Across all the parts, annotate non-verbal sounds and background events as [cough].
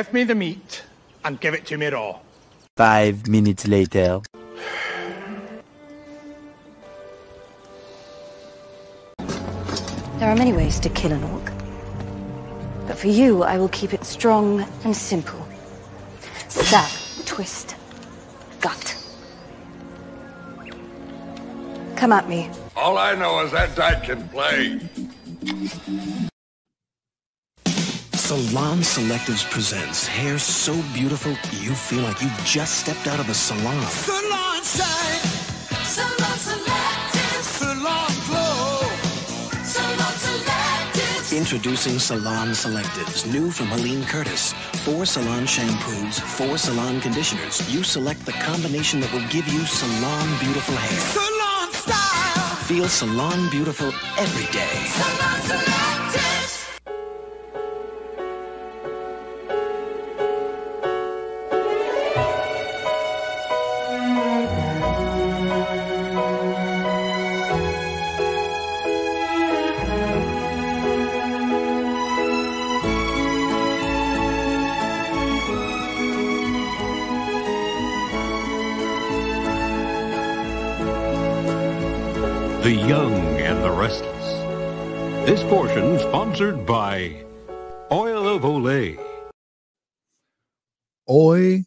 Give me the meat and give it to me raw. Five minutes later. There are many ways to kill an orc. But for you, I will keep it strong and simple. Stab, twist, gut. Come at me. All I know is that dad can play. Salon Selectives presents hair so beautiful you feel like you just stepped out of a salon. Salon shine. Salon Selectives. Salon glow. Salon Selectives. Introducing Salon Selectives, new from Helene Curtis. Four salon shampoos, four salon conditioners. You select the combination that will give you salon beautiful hair. Salon style. Feel salon beautiful every day. Salon Selectives. Young and the Restless. This portion sponsored by Oil of Olay. Oi,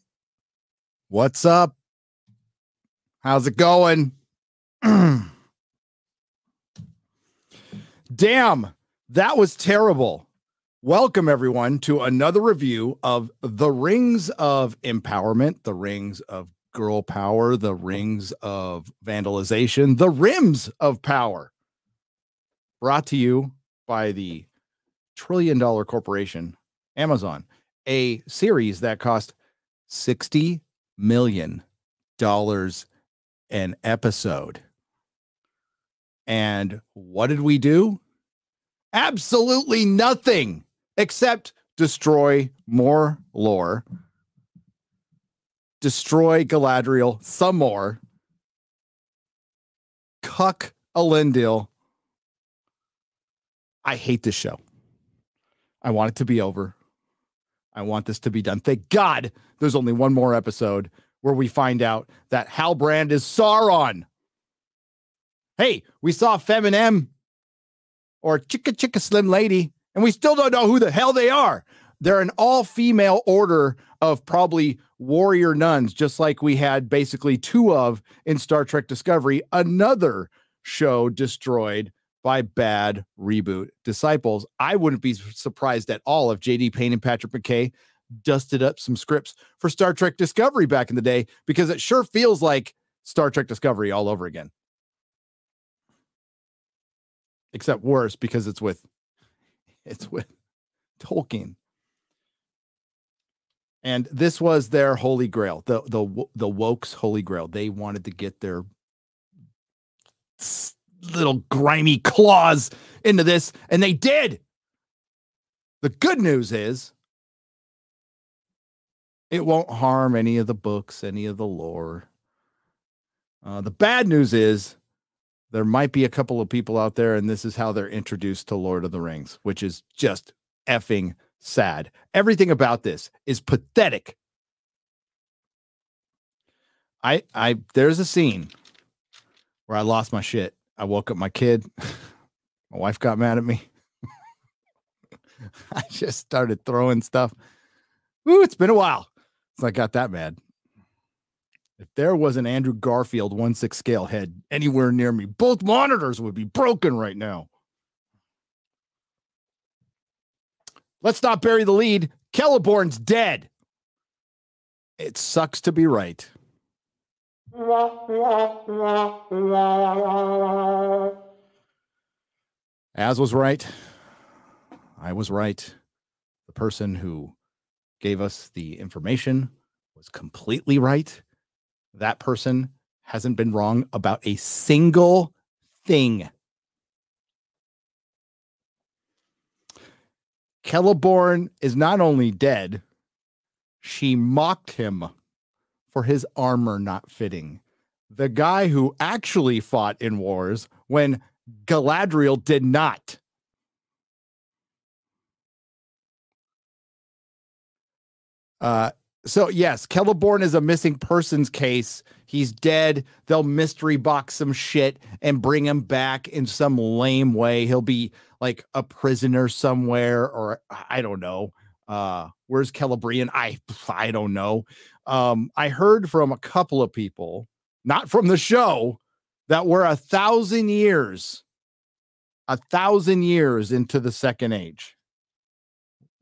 what's up? How's it going? [clears throat] Damn, that was terrible. Welcome, everyone, to another review of The Rings of Empowerment, The Rings of Girl Power, The Rings of Vandalization, The Rims of Power. Brought to you by the trillion dollar corporation, Amazon, a series that cost 60 million dollars an episode. And what did we do? Absolutely nothing except destroy more lore, destroy Galadriel some more, cuck Elendil. I hate this show. I want it to be over. I want this to be done. Thank God there's only one more episode where we find out that Halbrand is Sauron. Hey, we saw Feminem or Chicka Chicka Slim Lady, and we still don't know who the hell they are. They're an all female order of probably warrior nuns, just like we had basically two of in Star Trek Discovery, another show destroyed by bad reboot disciples. I wouldn't be surprised at all if JD Payne and Patrick McKay dusted up some scripts for Star Trek Discovery back in the day because it sure feels like Star Trek Discovery all over again. Except worse because it's with it's with Tolkien. And this was their holy grail, the the the woke's holy grail. They wanted to get their little grimy claws into this, and they did. The good news is it won't harm any of the books, any of the lore. Uh, the bad news is there might be a couple of people out there, and this is how they're introduced to Lord of the Rings, which is just effing sad. Everything about this is pathetic. I I there's a scene where I lost my shit. I woke up my kid. [laughs] my wife got mad at me. [laughs] I just started throwing stuff. Ooh, it's been a while since I got that mad. If there was an Andrew Garfield 1 6 scale head anywhere near me, both monitors would be broken right now. Let's not bury the lead. Celeborn's dead. It sucks to be right. As was right. I was right. The person who gave us the information was completely right. That person hasn't been wrong about a single thing. Celeborn is not only dead, she mocked him for his armor not fitting. The guy who actually fought in wars when Galadriel did not. Uh, so yes, Celeborn is a missing persons case. He's dead. They'll mystery box some shit and bring him back in some lame way. He'll be like a prisoner somewhere, or I don't know. Uh, where's Celebrian? I I don't know. Um, I heard from a couple of people, not from the show, that we're a thousand years, a thousand years into the second age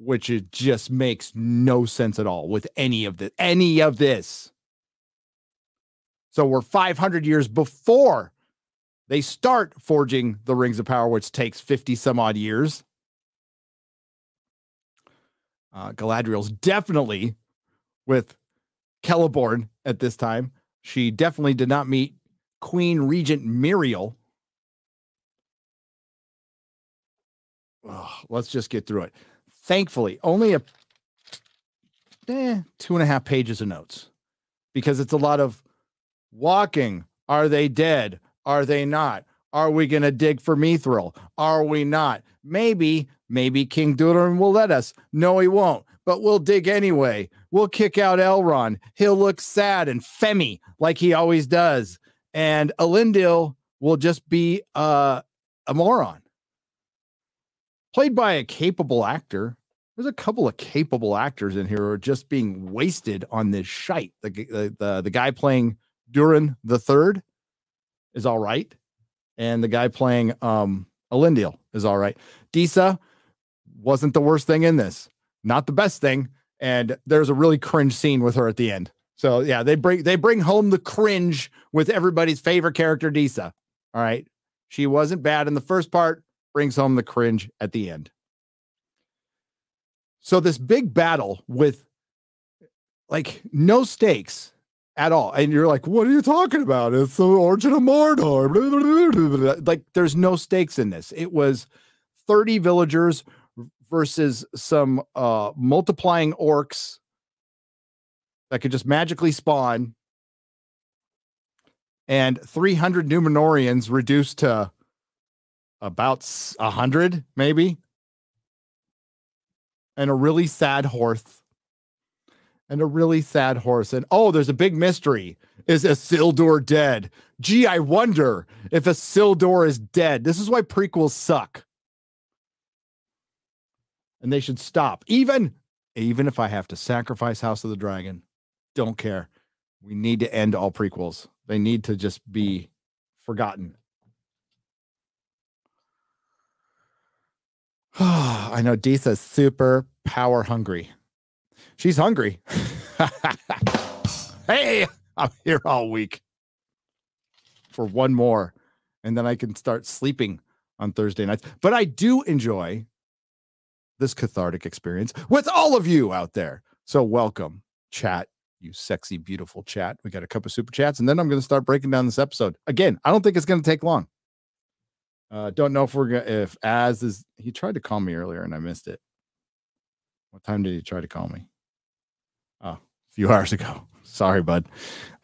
which it just makes no sense at all with any of the any of this. So we're 500 years before they start forging the rings of power, which takes 50 some odd years. Uh, Galadriel's definitely with Celeborn at this time. She definitely did not meet Queen Regent Muriel. Let's just get through it thankfully only a eh, two and a half pages of notes. Because it's a lot of walking. Are they dead? Are they not? Are we going to dig for mithril? Are we not? Maybe maybe king durin will let us. No he won't. But we'll dig anyway. We'll kick out elrond. He'll look sad and femmy like he always does. And elendil will just be uh, a moron played by a capable actor. There's a couple of capable actors in here who are just being wasted on this shite. The the the, the guy playing Durin the third is all right, and the guy playing um Elendil is all right. Disa wasn't the worst thing in this, not the best thing, and there's a really cringe scene with her at the end. So yeah, they bring they bring home the cringe with everybody's favorite character, Disa. All right, she wasn't bad in the first part brings home the cringe at the end. So this big battle with like no stakes at all. And you're like, what are you talking about? It's the origin of Mordor. [laughs] Like there's no stakes in this. It was 30 villagers versus some uh multiplying orcs that could just magically spawn and 300 Numenorians reduced to about a hundred, maybe, and a really sad horse, and a really sad horse. And oh, there's a big mystery: is Isildur dead? Gee, I wonder if Isildur is dead. This is why prequels suck, and they should stop. Even, even if I have to sacrifice House of the Dragon, don't care. We need to end all prequels. They need to just be forgotten. [sighs] I know Disa's super power hungry. She's hungry. [laughs] hey, I'm here all week for one more, and then I can start sleeping on Thursday nights. But I do enjoy this cathartic experience with all of you out there. So welcome, chat, you sexy, beautiful chat. We got a couple of super chats, and then I'm going to start breaking down this episode. Again, I don't think it's going to take long. Uh, don't know if we're gonna if Az is he tried to call me earlier and I missed it. What time did he try to call me? Oh, a few [laughs] hours ago. Sorry, bud.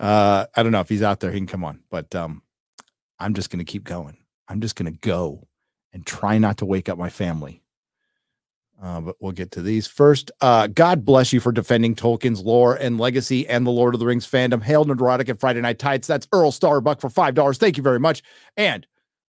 Uh, I don't know if he's out there. He can come on, but um, I'm just gonna keep going. I'm just gonna go and try not to wake up my family. Uh, but we'll get to these first. Uh, God bless you for defending Tolkien's lore and legacy and the Lord of the Rings fandom. Hail Nerdrotic and Friday Night Tights. That's Earl Starbuck for five dollars. Thank you very much. And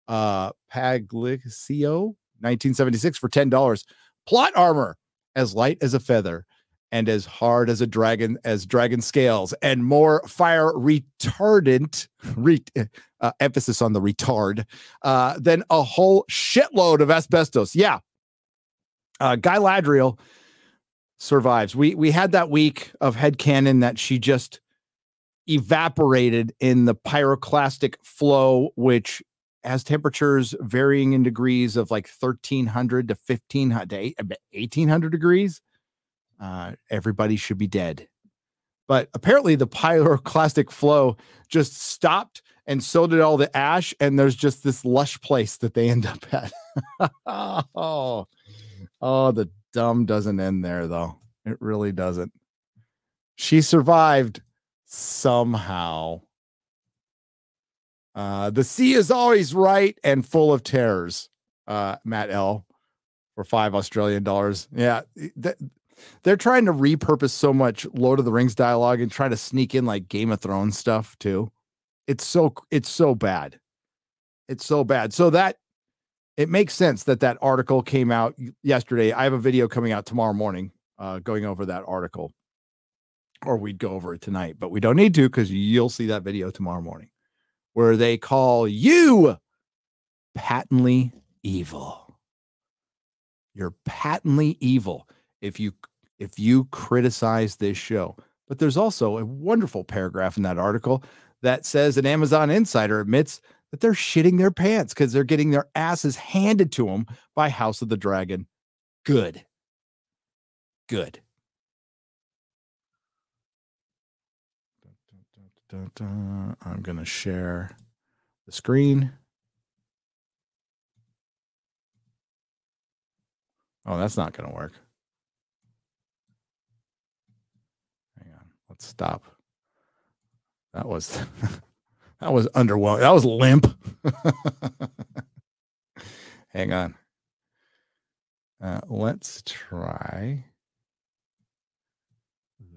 uh Paglicio 1976 for $10. Plot armor as light as a feather and as hard as a dragon as dragon scales and more fire retardant re, uh, emphasis on the retard uh, than a whole shitload of asbestos. Yeah. Uh, guy ladriel survives. We we had that week of head canon that she just evaporated in the pyroclastic flow which has temperatures varying in degrees of like 1300 to 1500 to 1800 degrees uh, everybody should be dead. But apparently the pyroclastic flow just stopped and so did all the ash and there's just this lush place that they end up at. [laughs] Oh oh the dumb doesn't end there though. It really doesn't. She survived somehow uh, the sea is always right and full of terrors. Uh, Matt L for five Australian dollars. Yeah, th- they're trying to repurpose so much Lord of the Rings dialogue and try to sneak in like Game of Thrones stuff too. It's so it's so bad. It's so bad. So that it makes sense that that article came out yesterday. I have a video coming out tomorrow morning uh, going over that article, or we'd go over it tonight, but we don't need to because you'll see that video tomorrow morning where they call you patently evil. You're patently evil if you if you criticize this show. But there's also a wonderful paragraph in that article that says an Amazon insider admits that they're shitting their pants because they're getting their asses handed to them by House of the Dragon. Good. Good. Dun, dun. I'm going to share the screen. Oh, that's not going to work. Hang on. Let's stop. That was [laughs] that was underwhelming. That was limp. [laughs] Hang on. Uh, let's try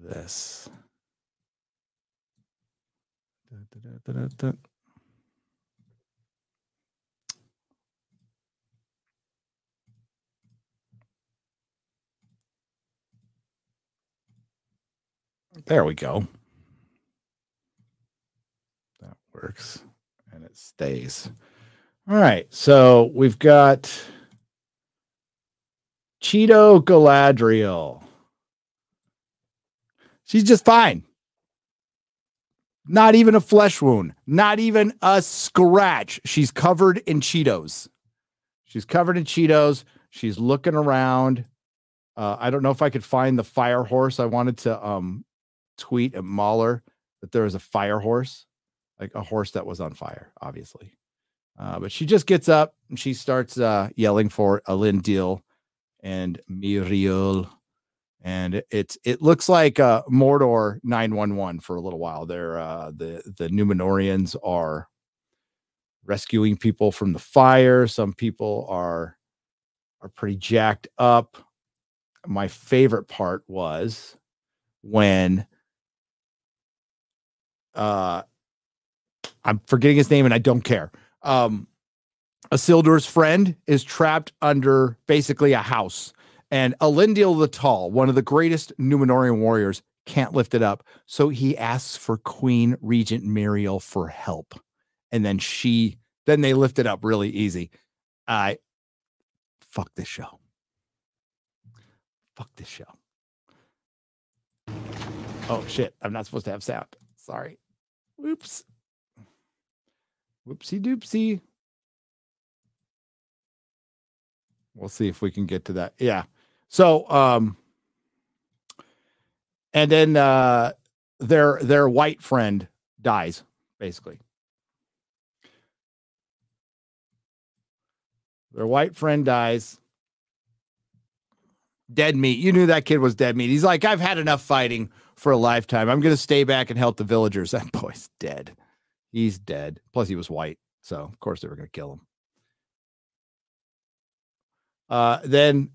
this. Da, da, da. There we go. That works and it stays. All right. So we've got Cheeto Galadriel. She's just fine. Not even a flesh wound, not even a scratch. She's covered in Cheetos. She's covered in Cheetos. She's looking around. Uh, I don't know if I could find the fire horse. I wanted to um, tweet at Mahler that there was a fire horse, like a horse that was on fire, obviously. Uh, but she just gets up and she starts uh, yelling for Elendil and Miriel. And it- it's it looks like uh, Mordor 911 for a little while there. Uh, the the Numenorians are rescuing people from the fire. Some people are are pretty jacked up. My favorite part was when uh I'm forgetting his name and I don't care. Um Isildur's friend is trapped under basically a house, and Elendil the Tall, one of the greatest Numenorian warriors, can't lift it up. So he asks for Queen Regent Muriel for help. And then she, then they lift it up really easy. I fuck this show. Fuck this show. Oh shit. I'm not supposed to have sound. Sorry. Whoops. Whoopsie doopsie. We'll see if we can get to that. Yeah. So um and then uh their their white friend dies, basically. Their white friend dies. Dead meat. You knew that kid was dead meat. He's like, I've had enough fighting for a lifetime. I'm gonna stay back and help the villagers. [laughs] That boy's dead. He's dead. Plus, he was white. So of course they were gonna kill him. Uh, then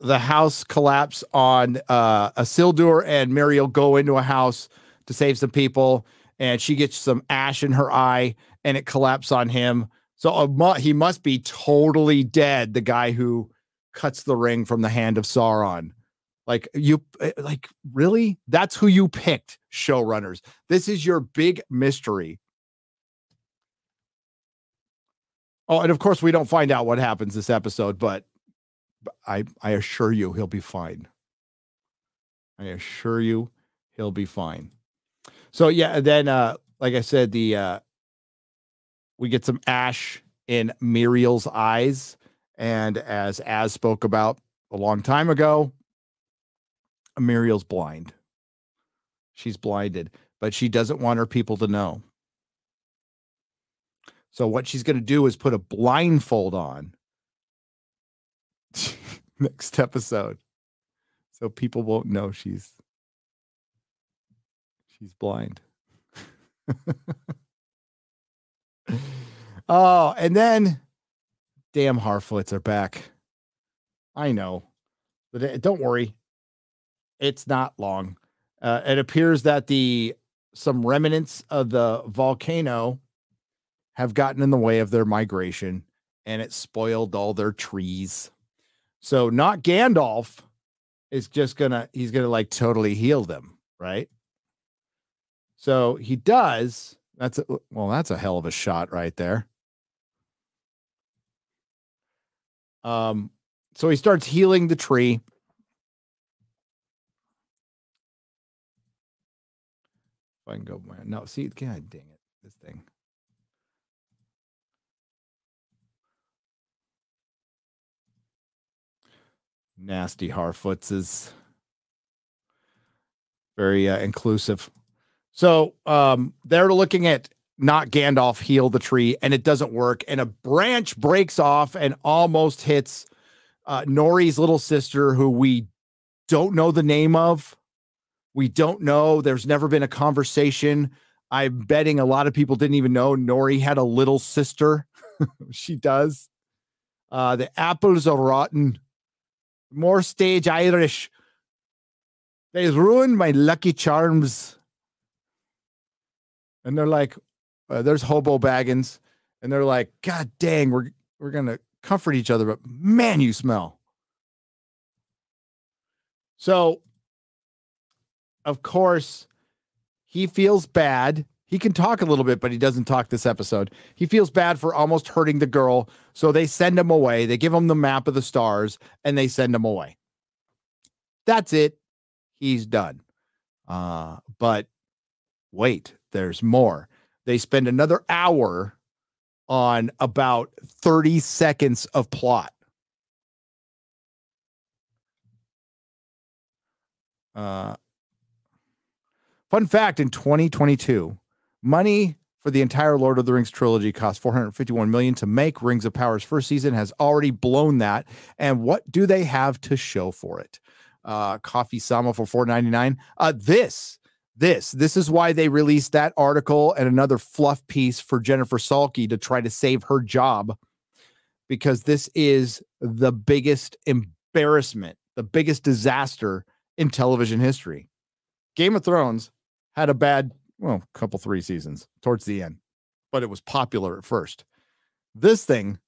the house collapse on uh, Isildur and Muriel go into a house to save some people, and she gets some ash in her eye, and it collapses on him. So uh, mu- he must be totally dead. The guy who cuts the ring from the hand of Sauron. Like you, eh, like really? That's who you picked, showrunners. This is your big mystery. Oh, and of course, we don't find out what happens this episode, but but I I assure you he'll be fine. I assure you he'll be fine. So yeah, then uh like I said, the uh we get some ash in Muriel's eyes, and as Az spoke about a long time ago, Muriel's blind. She's blinded, but she doesn't want her people to know. So what she's going to do is put a blindfold on [laughs] next episode so people won't know she's she's blind [laughs] oh and then damn harfoots are back i know but uh, don't worry It's not long. Uh, it appears that the some remnants of the volcano have gotten in the way of their migration and it spoiled all their trees. So not Gandalf is just gonna he's gonna like totally heal them, right? So he does. That's a, well, that's a hell of a shot right there. Um, so he starts healing the tree. If I can go. No, see, God dang it, this thing. Nasty Harfootses. Very uh, inclusive. So um, they're looking at not Gandalf heal the tree, and it doesn't work. And a branch breaks off and almost hits uh, Nori's little sister, who we don't know the name of. We don't know. There's never been a conversation. I'm betting a lot of people didn't even know Nori had a little sister. [laughs] she does. Uh, the apples are rotten. More stage Irish. They ruined my lucky charms. And they're like, uh, there's Hobo Baggins, and they're like, God dang, we're we're gonna comfort each other, but man, you smell. So, of course, he feels bad. He can talk a little bit, but he doesn't talk this episode. He feels bad for almost hurting the girl. So they send him away. They give him the map of the stars and they send him away. That's it. He's done. Uh, but wait, there's more. They spend another hour on about 30 seconds of plot. Uh, fun fact in 2022, money for the entire Lord of the Rings trilogy cost 451 million to make. Rings of Power's first season has already blown that. And what do they have to show for it? Uh, Coffee Sama for 499. Uh, this, this, this is why they released that article and another fluff piece for Jennifer Salke to try to save her job. Because this is the biggest embarrassment, the biggest disaster in television history. Game of Thrones had a bad, well, a couple three seasons towards the end, but it was popular at first. This thing,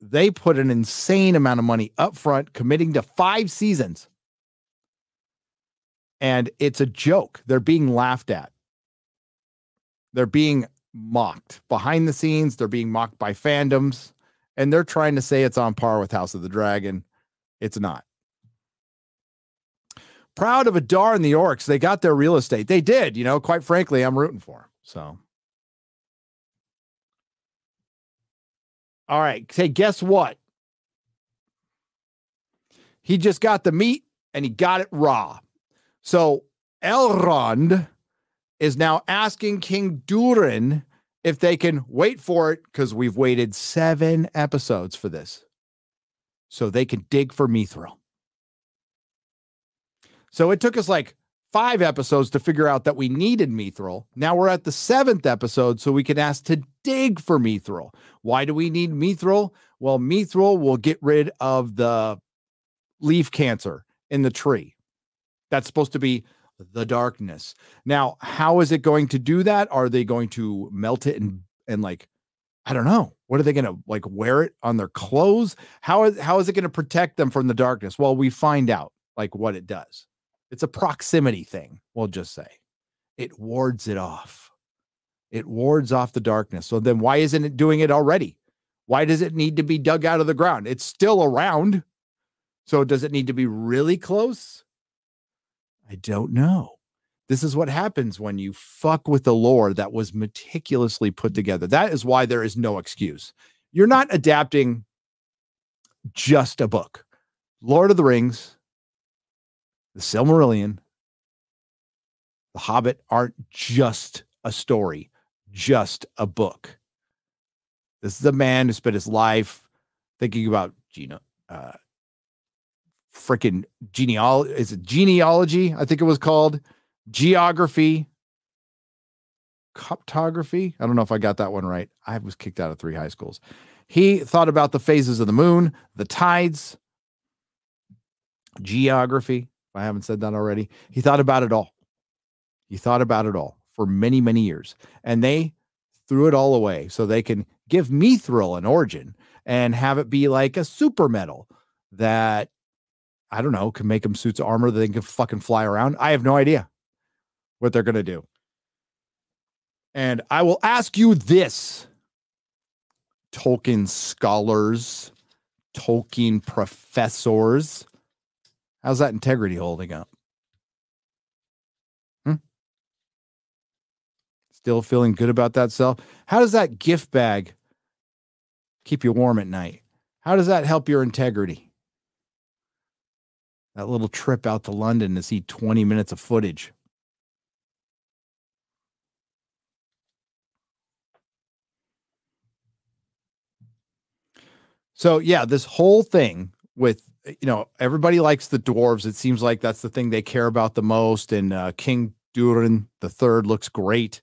they put an insane amount of money up front, committing to five seasons. And it's a joke. They're being laughed at. They're being mocked behind the scenes. They're being mocked by fandoms. And they're trying to say it's on par with House of the Dragon. It's not proud of Adar and the Orcs. They got their real estate. They did, you know, quite frankly, I'm rooting for them. So, all right. Say, guess what? He just got the meat and he got it raw. So, Elrond is now asking King Durin if they can wait for it because we've waited seven episodes for this. So they can dig for Mithril. So it took us like five episodes to figure out that we needed Mithril. Now we're at the seventh episode, so we can ask to dig for Mithril. Why do we need Mithril? Well, Mithril will get rid of the leaf cancer in the tree. That's supposed to be the darkness. Now, how is it going to do that? Are they going to melt it and and like I don't know. What are they going to like wear it on their clothes? How is how is it going to protect them from the darkness? Well, we find out like what it does. It's a proximity thing, we'll just say. It wards it off. It wards off the darkness. So then why isn't it doing it already? Why does it need to be dug out of the ground? It's still around. So does it need to be really close? I don't know. This is what happens when you fuck with the lore that was meticulously put together. That is why there is no excuse. You're not adapting just a book. Lord of the Rings, The Silmarillion, The Hobbit aren't just a story, just a book. This is a man who spent his life thinking about Gino, uh, freaking genealogy. Is it genealogy? I think it was called geography, cartography. I don't know if I got that one right. I was kicked out of three high schools. He thought about the phases of the moon, the tides, geography, I haven't said that already, he thought about it all. He thought about it all for many, many years. And they threw it all away so they can give mithril an origin and have it be like a super metal that I don't know, can make them suits of armor that they can fucking fly around. I have no idea what they're to do. And I will ask you this Tolkien scholars, Tolkien professors, how's that integrity holding up? Hmm? Still feeling good about that self? How does that gift bag keep you warm at night? How does that help your integrity? That little trip out to London to see 20 minutes of footage. So yeah, this whole thing with you know everybody likes the dwarves. It seems like that's the thing they care about the most. And uh, King Durin the Third looks great,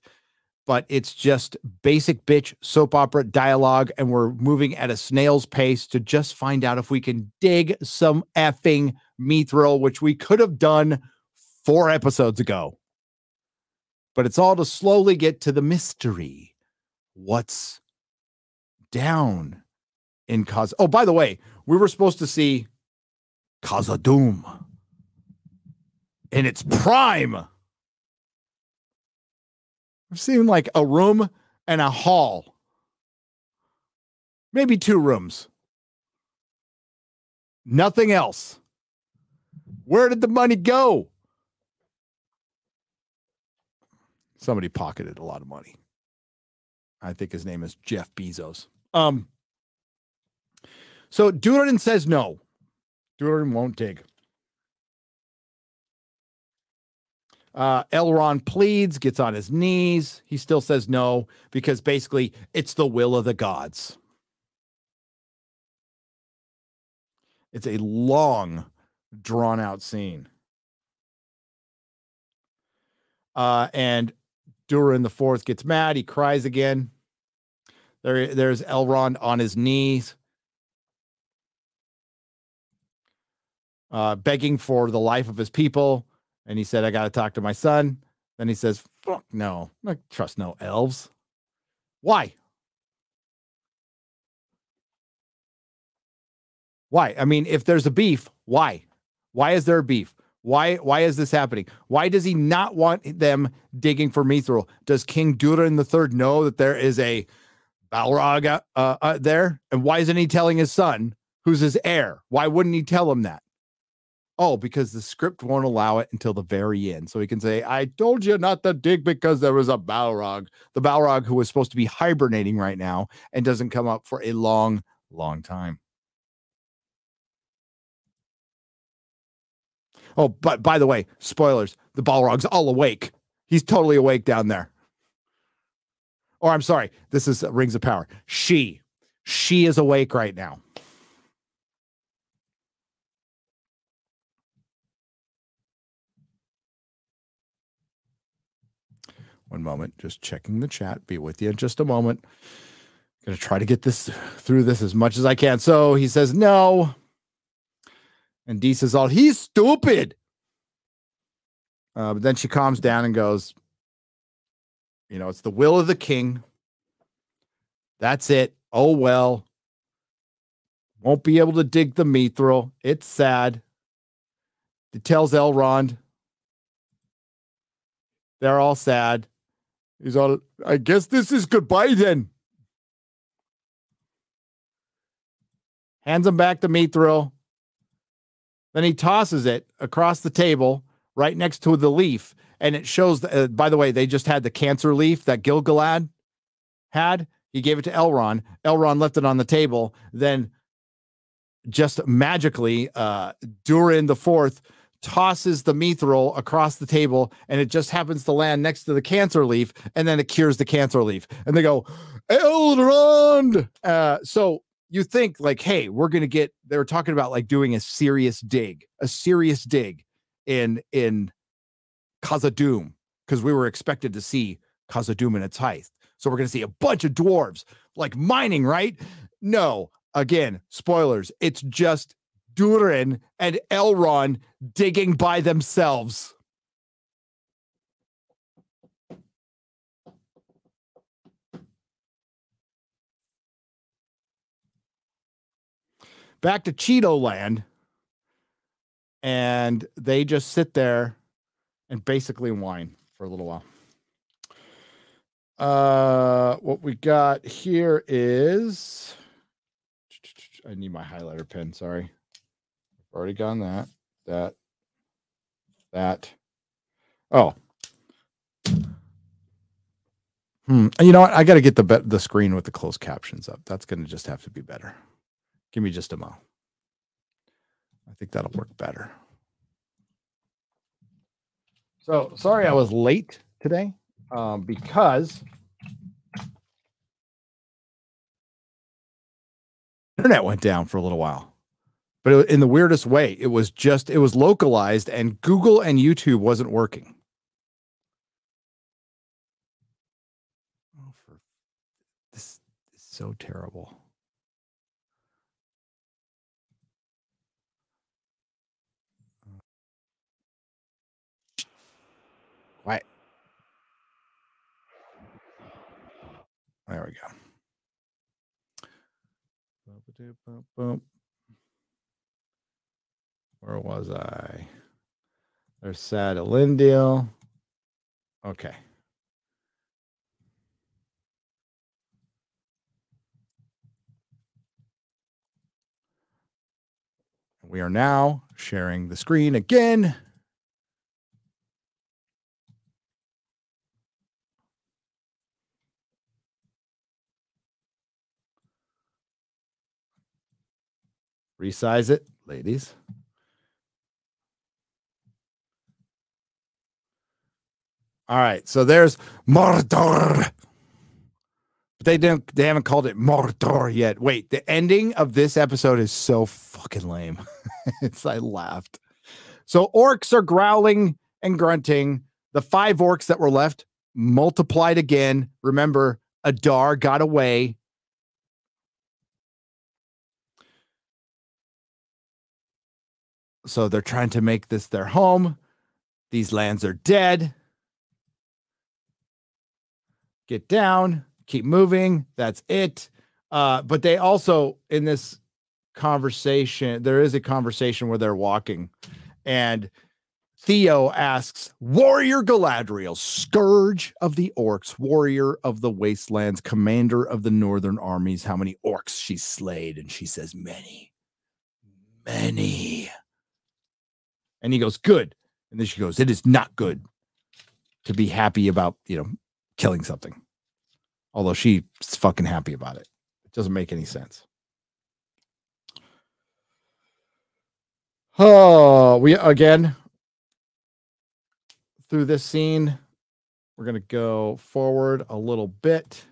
but it's just basic bitch soap opera dialogue, and we're moving at a snail's pace to just find out if we can dig some effing mithril, which we could have done four episodes ago. But it's all to slowly get to the mystery. What's down in Kaz? Oh, by the way, we were supposed to see Khazad-dûm in its prime. I've seen like a room and a hall, maybe two rooms. Nothing else. Where did the money go? Somebody pocketed a lot of money. I think his name is Jeff Bezos. Um, so Durin says no. Durin won't dig. Uh, Elrond pleads, gets on his knees. He still says no because basically it's the will of the gods. It's a long, drawn out scene. Uh, and Durin the fourth gets mad. He cries again. There, there's Elrond on his knees. Uh, begging for the life of his people. And he said, I got to talk to my son. Then he says, Fuck no, I trust no elves. Why? Why? I mean, if there's a beef, why? Why is there a beef? Why why is this happening? Why does he not want them digging for Mithril? Does King Durin the Third know that there is a Balrog uh, uh, there? And why isn't he telling his son, who's his heir? Why wouldn't he tell him that? Oh, because the script won't allow it until the very end. So he can say, I told you not to dig because there was a Balrog. The Balrog who was supposed to be hibernating right now and doesn't come up for a long, long time. Oh, but by the way, spoilers the Balrog's all awake. He's totally awake down there. Or I'm sorry, this is Rings of Power. She, she is awake right now. One moment, just checking the chat. Be with you in just a moment. Gonna try to get this through this as much as I can. So he says no. And Dee says, "Oh, he's stupid." Uh, but then she calms down and goes, "You know, it's the will of the king. That's it. Oh well. Won't be able to dig the mithril. It's sad." It tells Elrond. They're all sad. He's all, I guess this is goodbye then. Hands him back the mithril. Then he tosses it across the table right next to the leaf. And it shows, uh, by the way, they just had the cancer leaf that Gil-galad had. He gave it to Elrond. Elrond left it on the table. Then just magically, uh, Durin the fourth tosses the mithril across the table and it just happens to land next to the cancer leaf and then it cures the cancer leaf. And they go elrond uh, so you think like hey we're gonna get they were talking about like doing a serious dig a serious dig in in Khazad-dûm because we were expected to see Khazad-dûm in its height. So we're gonna see a bunch of dwarves like mining right? No again spoilers it's just Durin and Elrond digging by themselves. Back to Cheeto Land. And they just sit there and basically whine for a little while. Uh, what we got here is I need my highlighter pen. Sorry, already gone that, that, that. Oh, hmm. You know what? I got to get the the screen with the closed captions up. That's going to just have to be better. Give me just a mo. I think that'll work better. So sorry I was late today um, because internet went down for a little while, but in the weirdest way. It was just it was localized, and Google and YouTube wasn't working. Oh, for this is so terrible. Quiet. There we go. Where was I? There's sad Elendil. Okay. We are now sharing the screen again. Resize it, ladies. All right, so there's Mordor. But they didn't they haven't called it Mordor yet. Wait, the ending of this episode is so fucking lame. [laughs] it's I laughed. So orcs are growling and grunting. The five orcs that were left multiplied again. Remember, Adar got away. So they're trying to make this their home. These lands are dead. Get down, keep moving. That's it. Uh, but they also, in this conversation, there is a conversation where they're walking, and Theo asks, Warrior Galadriel, scourge of the orcs, warrior of the wastelands, commander of the northern armies, how many orcs she slayed? And she says, Many, many. And he goes, Good. And then she goes, It is not good to be happy about, you know, killing something. Although she's fucking happy about it. It doesn't make any sense. Oh, we again through this scene, we're going to go forward a little bit.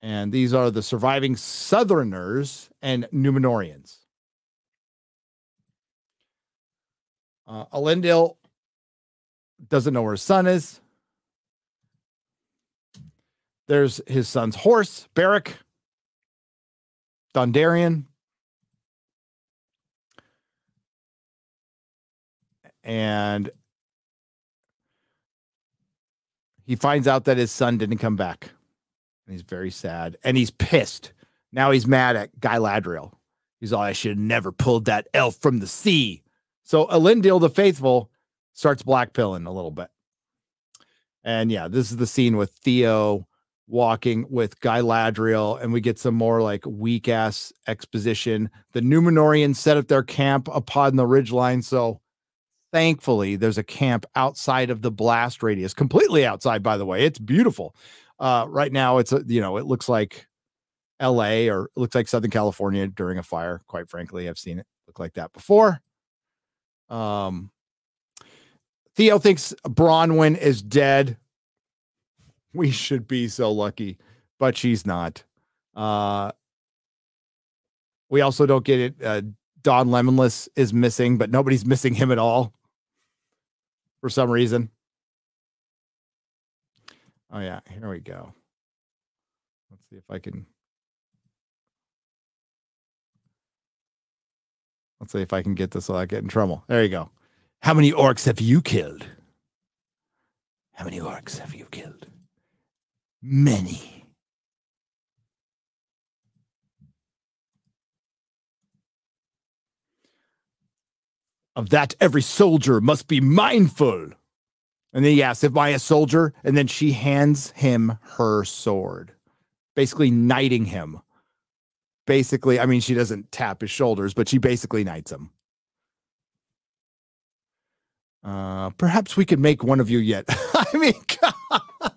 And these are the surviving Southerners and Numenorians. Uh, Elendil doesn't know where his son is. There's his son's horse, Barrack, Dondarrion. And he finds out that his son didn't come back. And he's very sad. And he's pissed. Now he's mad at Guy Ladriel. He's all, I should have never pulled that elf from the sea. So Elendil the Faithful starts blackpilling a little bit. And yeah, this is the scene with Theo walking with Guy Ladriel, and we get some more like weak ass exposition. The Numenorians set up their camp upon the ridgeline. So thankfully, there's a camp outside of the blast radius, completely outside, by the way. It's beautiful. Uh, right now, it's you know, it looks like LA or it looks like Southern California during a fire. Quite frankly, I've seen it look like that before. Um, Theo thinks Bronwyn is dead. We should be so lucky, but she's not. Uh, we also don't get it. Uh, Don Lemonless is missing, but nobody's missing him at all for some reason. Oh, yeah. Here we go. Let's see if I can. Let's see if I can get this without getting in trouble. There you go. How many orcs have you killed? How many orcs have you killed? Many. Of that, every soldier must be mindful. And then he asks, Am I a soldier? And then she hands him her sword, basically knighting him. Basically, I mean, she doesn't tap his shoulders, but she basically knights him. Uh, perhaps we could make one of you yet. [laughs] I mean, [laughs]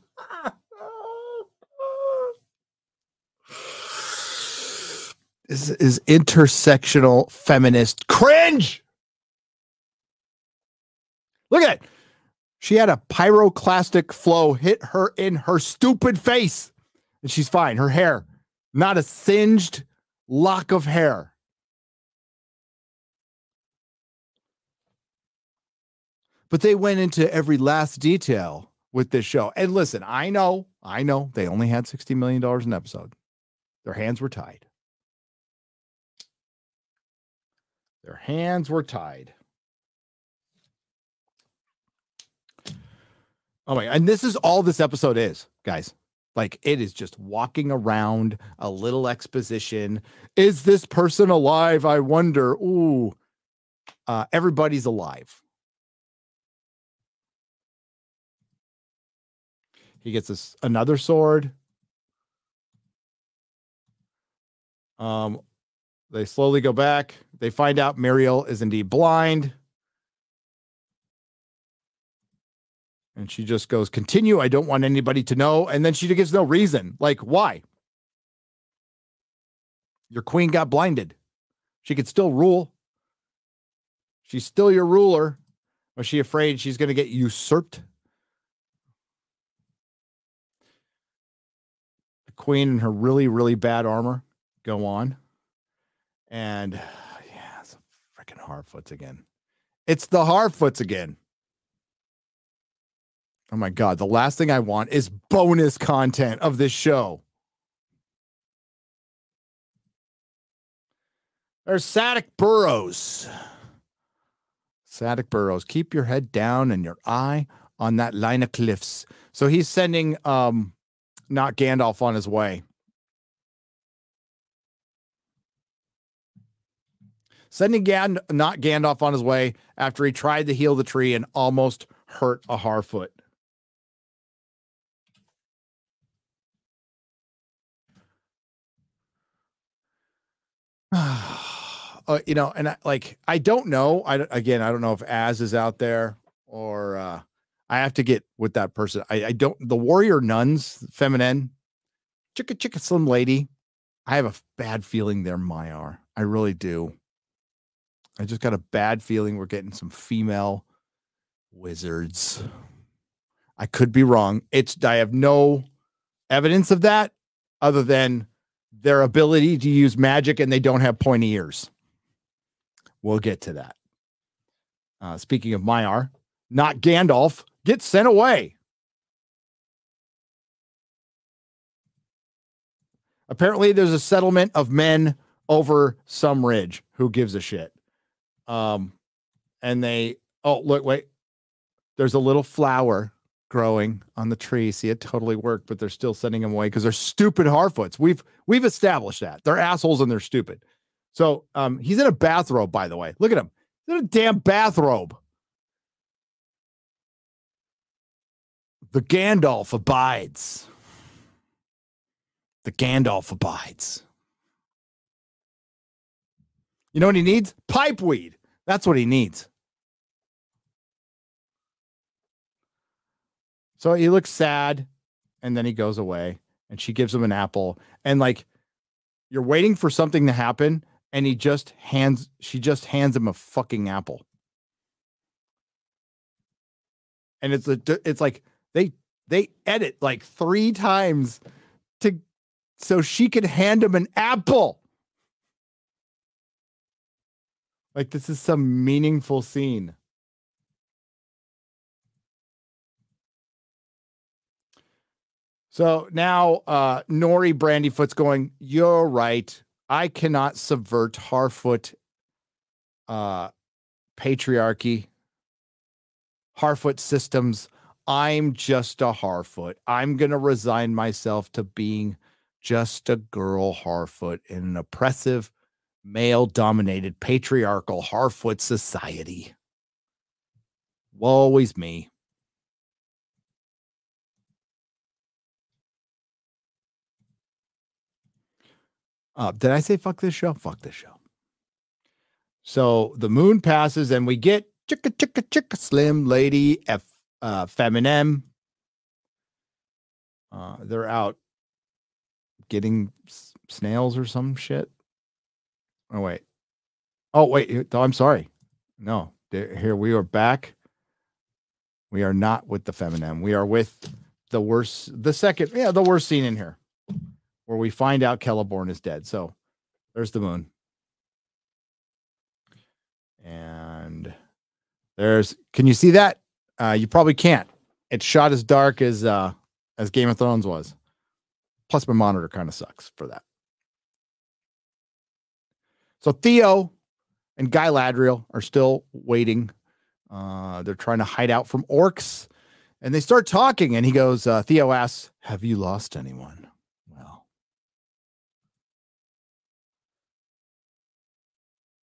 this is intersectional feminist cringe. Look at it. She had a pyroclastic flow hit her in her stupid face, and she's fine. Her hair, not a singed lock of hair. But they went into every last detail with this show. And listen, I know, I know they only had $60 million an episode. Their hands were tied. Their hands were tied. Oh my, and this is all this episode is, guys. Like it is just walking around a little exposition. Is this person alive? I wonder. Ooh, uh, everybody's alive. He gets this another sword. Um, they slowly go back. They find out Míriel is indeed blind. And she just goes, continue. I don't want anybody to know. And then she gives no reason. Like, why? Your queen got blinded. She could still rule. She's still your ruler. Was she afraid she's going to get usurped? Queen in her really, really bad armor go on. And yeah, it's a freaking Harfoots again. It's the Harfoots again. Oh my god, the last thing I want is bonus content of this show. There's Sadoc Burrows. Sadoc Burrows, keep your head down and your eye on that line of cliffs. So he's sending um not Gandalf on his way. Sending Gand- not Gandalf on his way after he tried to heal the tree and almost hurt a Harfoot. [sighs] uh, you know, and I, like I don't know. I again, I don't know if Az is out there or uh, I have to get with that person. I, I don't. The warrior nuns, feminine, chicka chicka slim lady. I have a bad feeling they're Maiar. I really do. I just got a bad feeling we're getting some female wizards. I could be wrong. It's I have no evidence of that other than their ability to use magic and they don't have pointy ears. We'll get to that. Uh, speaking of Maiar, not Gandalf, get sent away. Apparently, there's a settlement of men over some ridge. Who gives a shit? Um, and they, oh, look, wait. There's a little flower growing on the tree. See, it totally worked, but they're still sending them away because they're stupid Harfoots. We've we've established that they're assholes and they're stupid. So um, he's in a bathrobe, by the way. Look at him. He's in a damn bathrobe. The Gandalf abides. The Gandalf abides. You know what he needs? Pipe weed. That's what he needs. So he looks sad and then he goes away and she gives him an apple and like you're waiting for something to happen and he just hands she just hands him a fucking apple. And it's a, it's like they they edit like 3 times to so she could hand him an apple. Like this is some meaningful scene. So now uh Nori Brandyfoot's going, You're right. I cannot subvert Harfoot uh, patriarchy, Harfoot systems. I'm just a Harfoot. I'm going to resign myself to being just a girl Harfoot in an oppressive, male dominated, patriarchal Harfoot society. Is me. Uh, did I say fuck this show? Fuck this show. So the moon passes and we get chicka chicka chicka slim lady F uh feminine. Uh they're out getting s- snails or some shit. Oh wait. Oh wait, I'm sorry. No, here we are back. We are not with the feminine. We are with the worst the second, yeah, the worst scene in here where we find out Celeborn is dead. So there's the moon. And there's can you see that? Uh you probably can't. It's shot as dark as uh as Game of Thrones was. Plus my monitor kind of sucks for that. So Theo and Guy Ladriel are still waiting. Uh they're trying to hide out from orcs and they start talking and he goes uh Theo asks, "Have you lost anyone?" Well,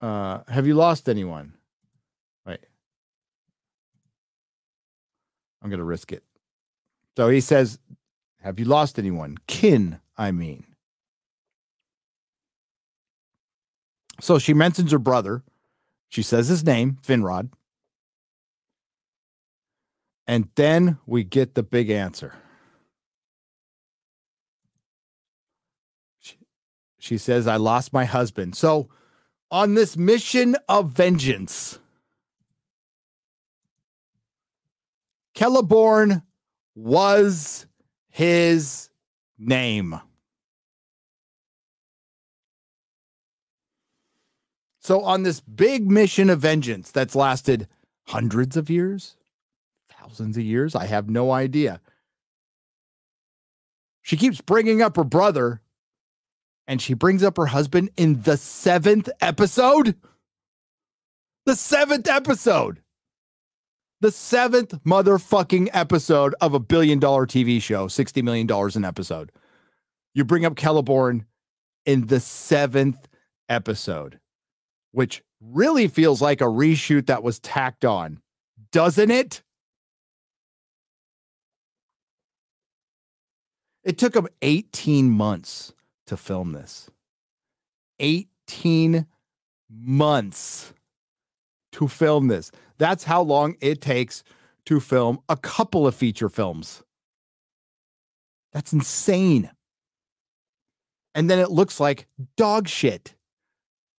uh have you lost anyone? Wait. I'm going to risk it. So he says, Have you lost anyone? Kin, I mean. So she mentions her brother. She says his name, Finrod. And then we get the big answer. She, she says, I lost my husband. So on this mission of vengeance, Celeborn was his name. So, on this big mission of vengeance that's lasted hundreds of years, thousands of years, I have no idea. She keeps bringing up her brother and she brings up her husband in the seventh episode. The seventh episode the seventh motherfucking episode of a billion dollar TV show, $60 million an episode. You bring up Celeborn in the seventh episode, which really feels like a reshoot that was tacked on, doesn't it? It took them 18 months to film this. 18 months to film this. That's how long it takes to film a couple of feature films. That's insane. And then it looks like dog shit.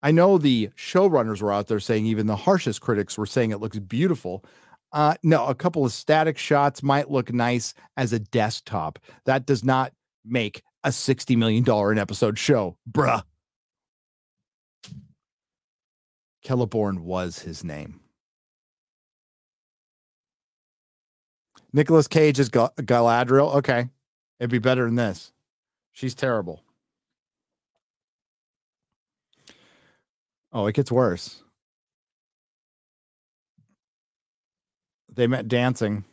I know the showrunners were out there saying even the harshest critics were saying it looks beautiful. Uh, no, a couple of static shots might look nice as a desktop. That does not make a $60 million an episode show, bruh. Celeborn was his name. Nicholas Cage is Gal- Galadriel. Okay. It'd be better than this. She's terrible. Oh, it gets worse. They met dancing.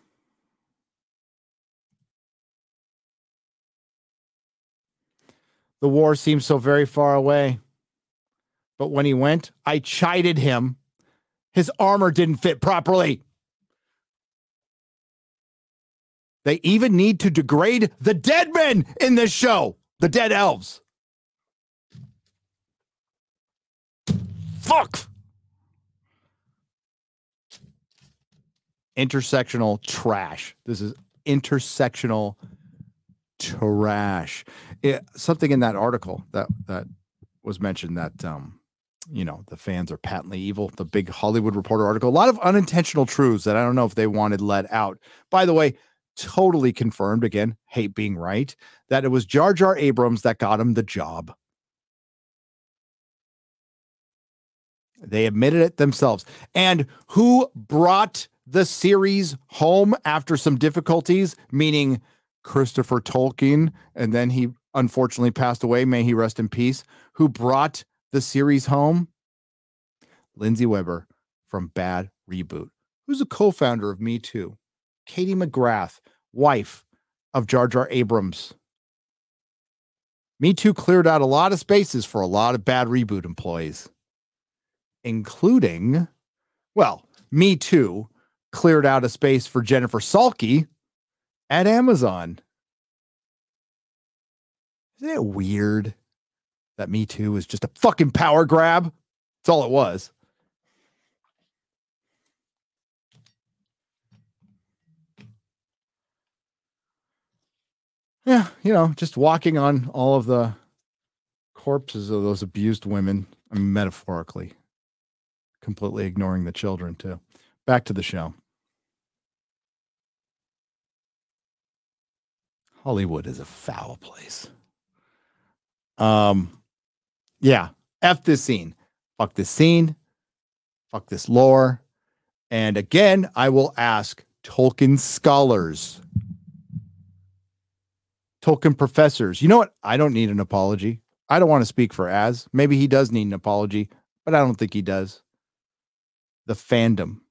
The war seems so very far away. But when he went, I chided him. His armor didn't fit properly. They even need to degrade the dead men in this show, the dead elves. Fuck. Intersectional trash. This is intersectional trash. It, something in that article that that was mentioned that um you know the fans are patently evil. The big hollywood reporter article a lot of unintentional truths that i don't know if they wanted let out. By the way totally confirmed again hate being right that it was jar jar abrams that got him the job. They admitted it themselves. And who brought the series home after some difficulties? Meaning christopher tolkien and then he unfortunately passed away. May he rest in peace. Who brought the series home Lindsey Weber from Bad Reboot, who's a co founder of Me Too. Katie McGrath, wife of Jar Jar Abrams. Me Too cleared out a lot of spaces for a lot of Bad Reboot employees, including, well, Me Too cleared out a space for Jennifer Salke at Amazon. Isn't it weird that Me Too is just a fucking power grab? That's all it was. Yeah, you know, just walking on all of the corpses of those abused women, I mean, metaphorically, completely ignoring the children, too. Back to the show. Hollywood is a foul place. Um, yeah, F this scene. Fuck this scene. Fuck this lore. And again, I will ask Tolkien scholars, Tolkien professors. You know what? I don't need an apology. I don't want to speak for Az. Maybe he does need an apology, but I don't think he does. The fandom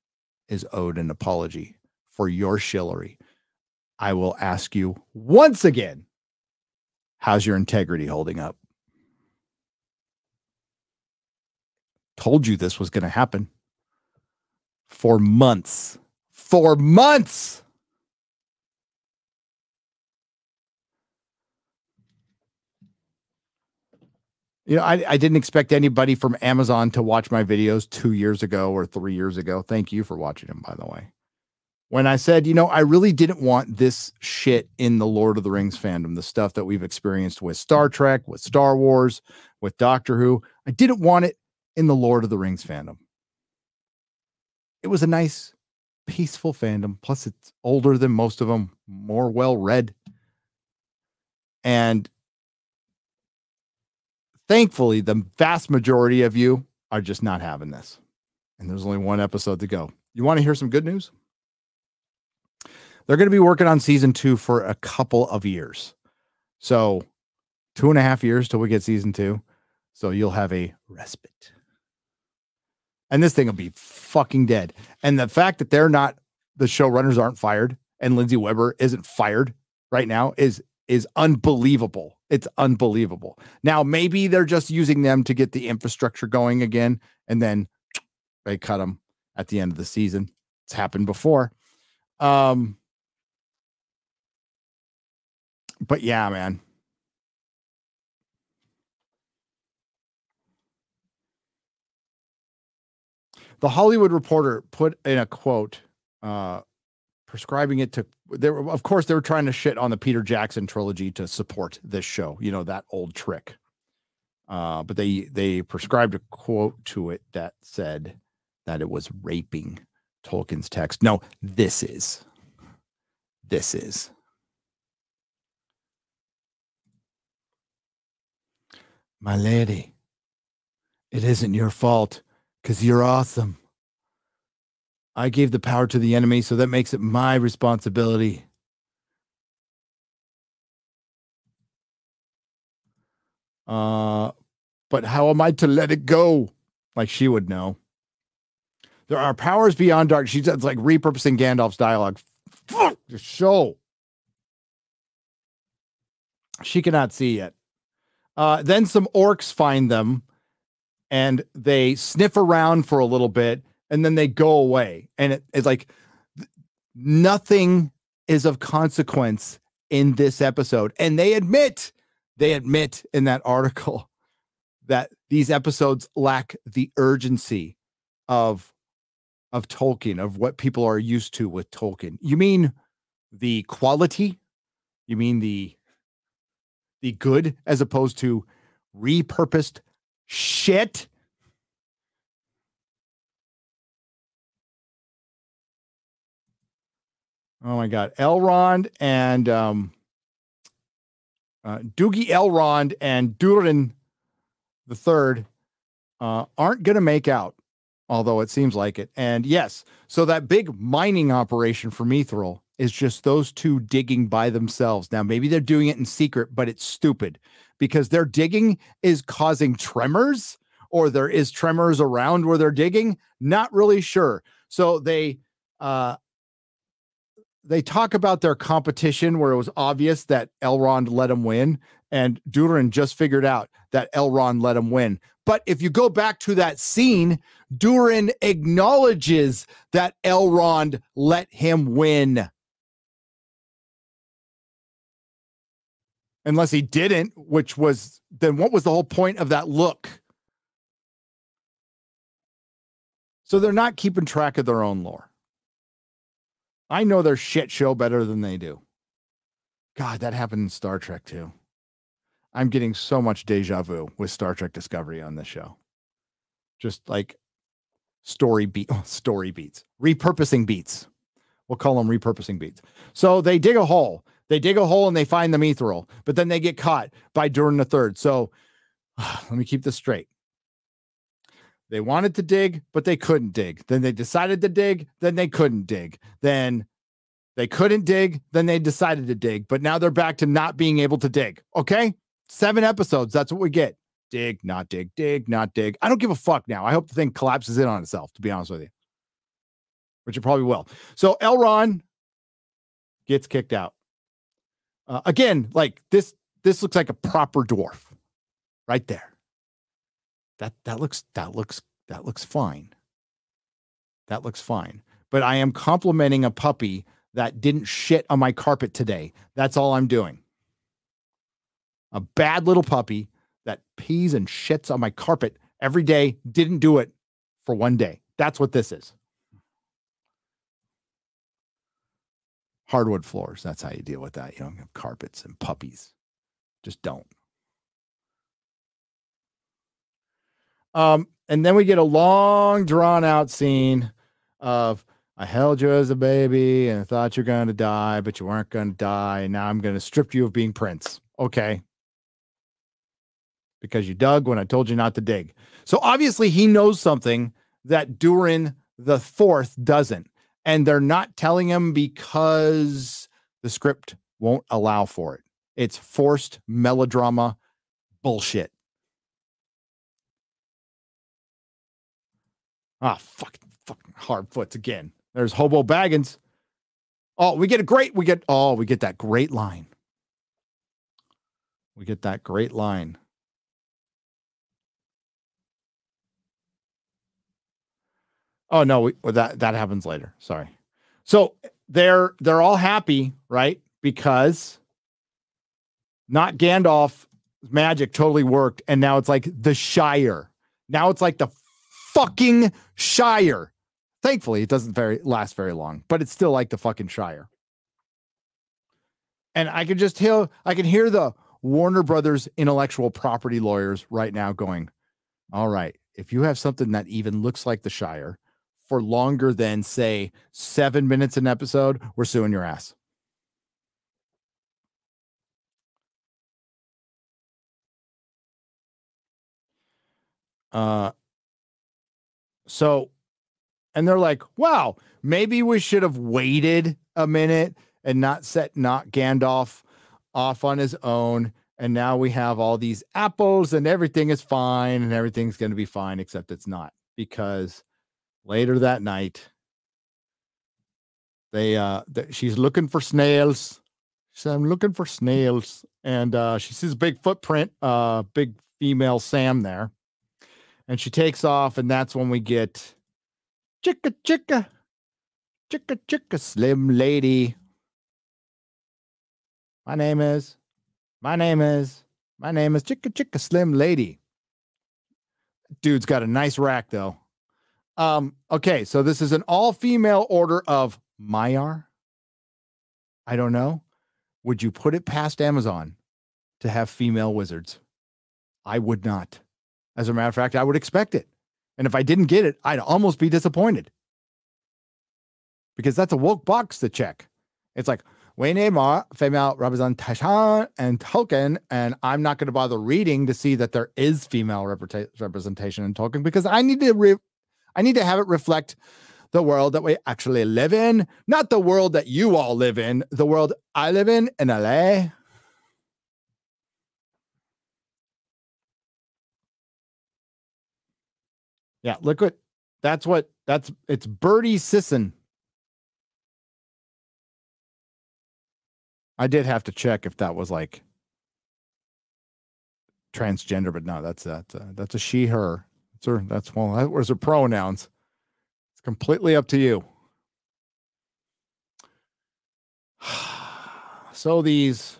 is owed an apology for your shillery. I will ask you once again how's your integrity holding up? Told you this was going to happen for months. For months. You know, I, I didn't expect anybody from Amazon to watch my videos two years ago or three years ago. Thank you for watching them, by the way when I said, you know, I really didn't want this shit in the Lord of the Rings fandom, the stuff that we've experienced with Star Trek, with Star Wars, with Doctor Who. I didn't want it in the Lord of the Rings fandom. It was a nice, peaceful fandom. Plus, it's older than most of them, more well read. And thankfully, the vast majority of you are just not having this. And there's only one episode to go. You want to hear some good news? They're going to be working on season two for a couple of years. So, two and a half years till we get season two. So, you'll have a respite. And this thing will be fucking dead. And the fact that they're not, the showrunners aren't fired and Lindsey Weber isn't fired right now is is unbelievable. It's unbelievable. Now, maybe they're just using them to get the infrastructure going again, and then they cut them at the end of the season. It's happened before. Um, but yeah, man. The Hollywood Reporter put in a quote uh, prescribing it to they were, of course they were trying to shit on the Peter Jackson trilogy to support this show, you know, that old trick. Uh, but they they prescribed a quote to it that said that it was raping Tolkien's text. No, this is. This is. My lady, it isn't your fault because you're awesome. I gave the power to the enemy, so that makes it my responsibility. Uh, but how am I to let it go? Like she would know. There are powers beyond dark. She's like repurposing Gandalf's dialogue. Fuck the show. She cannot see yet. Uh, then some orcs find them and they sniff around for a little bit and then they go away. And it, it's like nothing is of consequence in this episode. And they admit, they admit in that article [laughs] that these episodes lack the urgency of of Tolkien, of what people are used to with Tolkien. You mean the quality? You mean the the good as opposed to repurposed shit? Oh my god, Elrond and um uh, Doogie Elrond and Durin the third uh, aren't going to make out, although it seems like it. And yes, so that big mining operation for Mithril is just those two digging by themselves. Now, maybe they're doing it in secret, but it's stupid because their digging is causing tremors or there is tremors around where they're digging. Not really sure. So they uh they talk about their competition where it was obvious that Elrond let him win, and Durin just figured out that Elrond let him win. But if you go back to that scene, Durin acknowledges that Elrond let him win. Unless he didn't, which was then what was the whole point of that look? So they're not keeping track of their own lore. I know their shit show better than they do. God, that happened in Star Trek too. I'm getting so much deja vu with Star Trek Discovery on this show. Just like story beat [laughs] story beats, repurposing beats. We'll call them repurposing beats. So they dig a hole. They dig a hole and they find the mithril, but then they get caught by Durin the Third. So [sighs] let me keep this straight. They wanted to dig, but they couldn't dig. Then they decided to dig, then they couldn't dig. Then they couldn't dig, then they decided to dig, but now they're back to not being able to dig. Okay? Seven episodes. That's what we get. Dig, not dig, dig, not dig. I don't give a fuck now. I hope the thing collapses in on itself, to be honest with you, which it probably will. So Elrond gets kicked out. Uh, again, like this, this looks like a proper dwarf right there. That that looks that looks that looks fine. That looks fine. But I am complimenting a puppy that didn't shit on my carpet today. That's all I'm doing. A bad little puppy that pees and shits on my carpet every day didn't do it for one day. That's what this is. Hardwood floors. That's how you deal with that. You don't have carpets and puppies. Just don't. Um, and then we get a long, drawn out scene of I held you as a baby and I thought you're going to die, but you weren't going to die. And now I'm going to strip you of being Prince. Okay. Because you dug when I told you not to dig. So obviously he knows something that Durin the fourth doesn't. And they're not telling him because the script won't allow for it. It's forced melodrama bullshit. Ah, fuck, fucking hard foots again. There's Hobo Baggins. Oh, we get a great, we get, oh, we get that great line. We get that great line. Oh no, we, that that happens later. Sorry. So they're they're all happy, right? Because not Gandalf magic totally worked, and now it's like the Shire. Now it's like the fucking Shire. Thankfully, it doesn't very last very long, but it's still like the fucking Shire. And I can just hear I can hear the Warner Brothers intellectual property lawyers right now going, "All right, if you have something that even looks like the Shire for longer than say 7 minutes an episode, we're suing your ass." Uh so, and they're like, wow, maybe we should have waited a minute and not set not Gandalf off on his own. And now we have all these apples and everything is fine and everything's going to be fine, except it's not because later that night, they, uh, th- she's looking for snails. She said, I'm looking for snails. And, uh, she sees a big footprint, uh, big female Sam there and she takes off, and that's when we get chicka chicka, chicka chicka, slim lady. My name is, my name is, my name is chicka chicka, slim lady. Dude's got a nice rack though. Um, okay, so this is an all-female order of Maiar. I don't know. Would you put it past Amazon to have female wizards? I would not. As a matter of fact, I would expect it. And if I didn't get it, I'd almost be disappointed. Because that's a woke box to check. It's like, Wayne more female representation and Tolkien. And I'm not going to bother reading to see that there is female representation in Tolkien because I need to re- I need to have it reflect the world that we actually live in, not the world that you all live in, the world I live in in LA. Yeah, look what that's what that's it's Bridie Sisson. I did have to check if that was like transgender, but no, that's that uh, that's a she her. That's her. That's well, that was her pronouns. It's completely up to you. [sighs] So these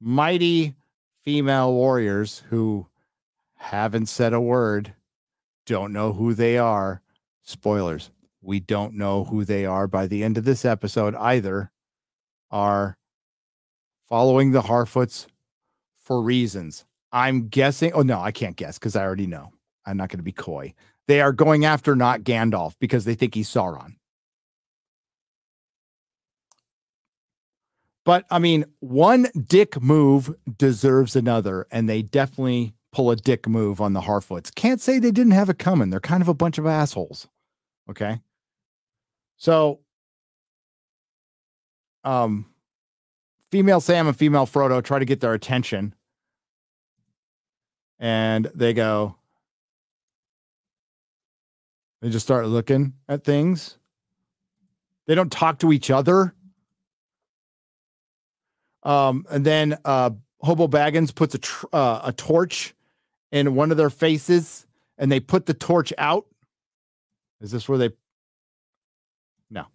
mighty female warriors who haven't said a word, don't know who they are. Spoilers. We don't know who they are by the end of this episode either. Are following the Harfoots for reasons. I'm guessing. Oh, no, I can't guess because I already know. I'm not going to be coy. They are going after not Gandalf because they think he's Sauron. But I mean, one dick move deserves another, and they definitely pull a dick move on the Harfoots. Can't say they didn't have it coming. They're kind of a bunch of assholes. Okay. So, um, female Sam and female Frodo try to get their attention, and they go, they just start looking at things. They don't talk to each other. Um, and then uh, Hobo Baggins puts a tr- uh, a torch in one of their faces, and they put the torch out. Is this where they? No.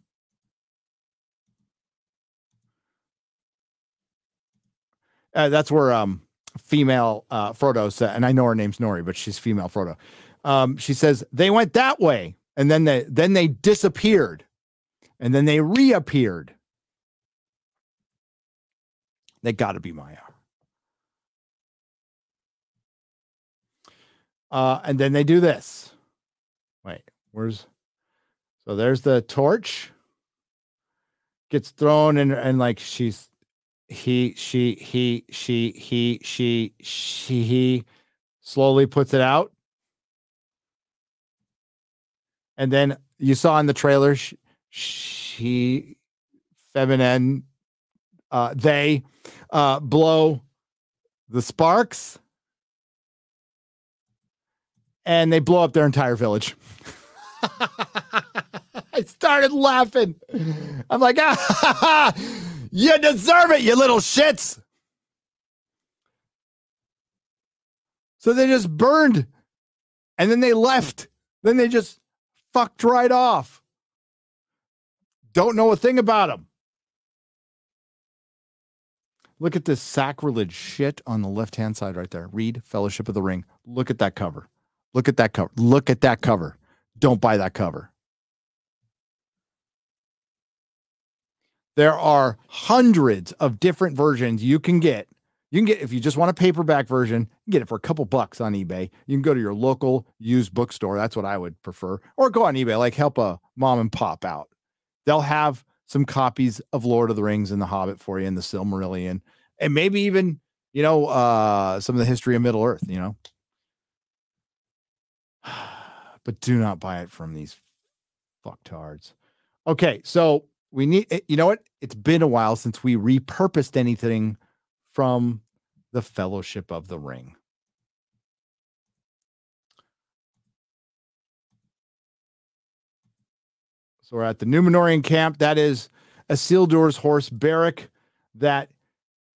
Uh, that's where um female uh Frodo said, and I know her name's Nori, but she's female Frodo. Um, she says they went that way, and then they then they disappeared, and then they reappeared. They got to be Maiar. Uh, and then they do this. Wait, where's so there's the torch gets thrown and and like she's he she he she he she she he slowly puts it out. And then you saw in the trailer she, she feminine uh they uh blow the sparks and they blow up their entire village. [laughs] I started laughing. I'm like, ah, [laughs] you deserve it, you little shits. So they just burned and then they left. Then they just fucked right off. Don't know a thing about them. Look at this sacrilege shit on the left hand side right there. Read Fellowship of the Ring. Look at that cover. Look at that cover. Look at that cover. Don't buy that cover. There are hundreds of different versions you can get. You can get, if you just want a paperback version, get it for a couple bucks on eBay. You can go to your local used bookstore. That's what I would prefer. Or go on eBay, like help a mom and pop out. They'll have some copies of Lord of the Rings and The Hobbit for you and the Silmarillion. And maybe even, you know, uh, some of the history of Middle Earth, you know. [sighs] but do not buy it from these fucktards. Okay, so we need eh, you know what? It's been a while since we repurposed anything from the Fellowship of the Ring. So we're at the Numenorean camp. That is Isildur's horse Berek that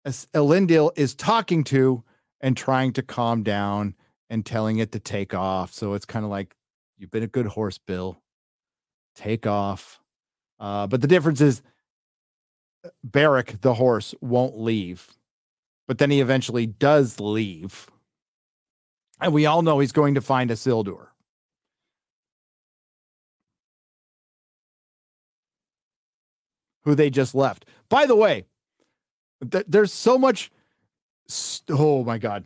Elendil is talking to and trying to calm down and telling it to take off. So it's kind of like, you've been a good horse, Bill. Take off. Uh, but the difference is Berek, the horse, won't leave. But then he eventually does leave. And we all know he's going to find a Isildur. Who they just left. By the way, th- there's so much. St- oh my God.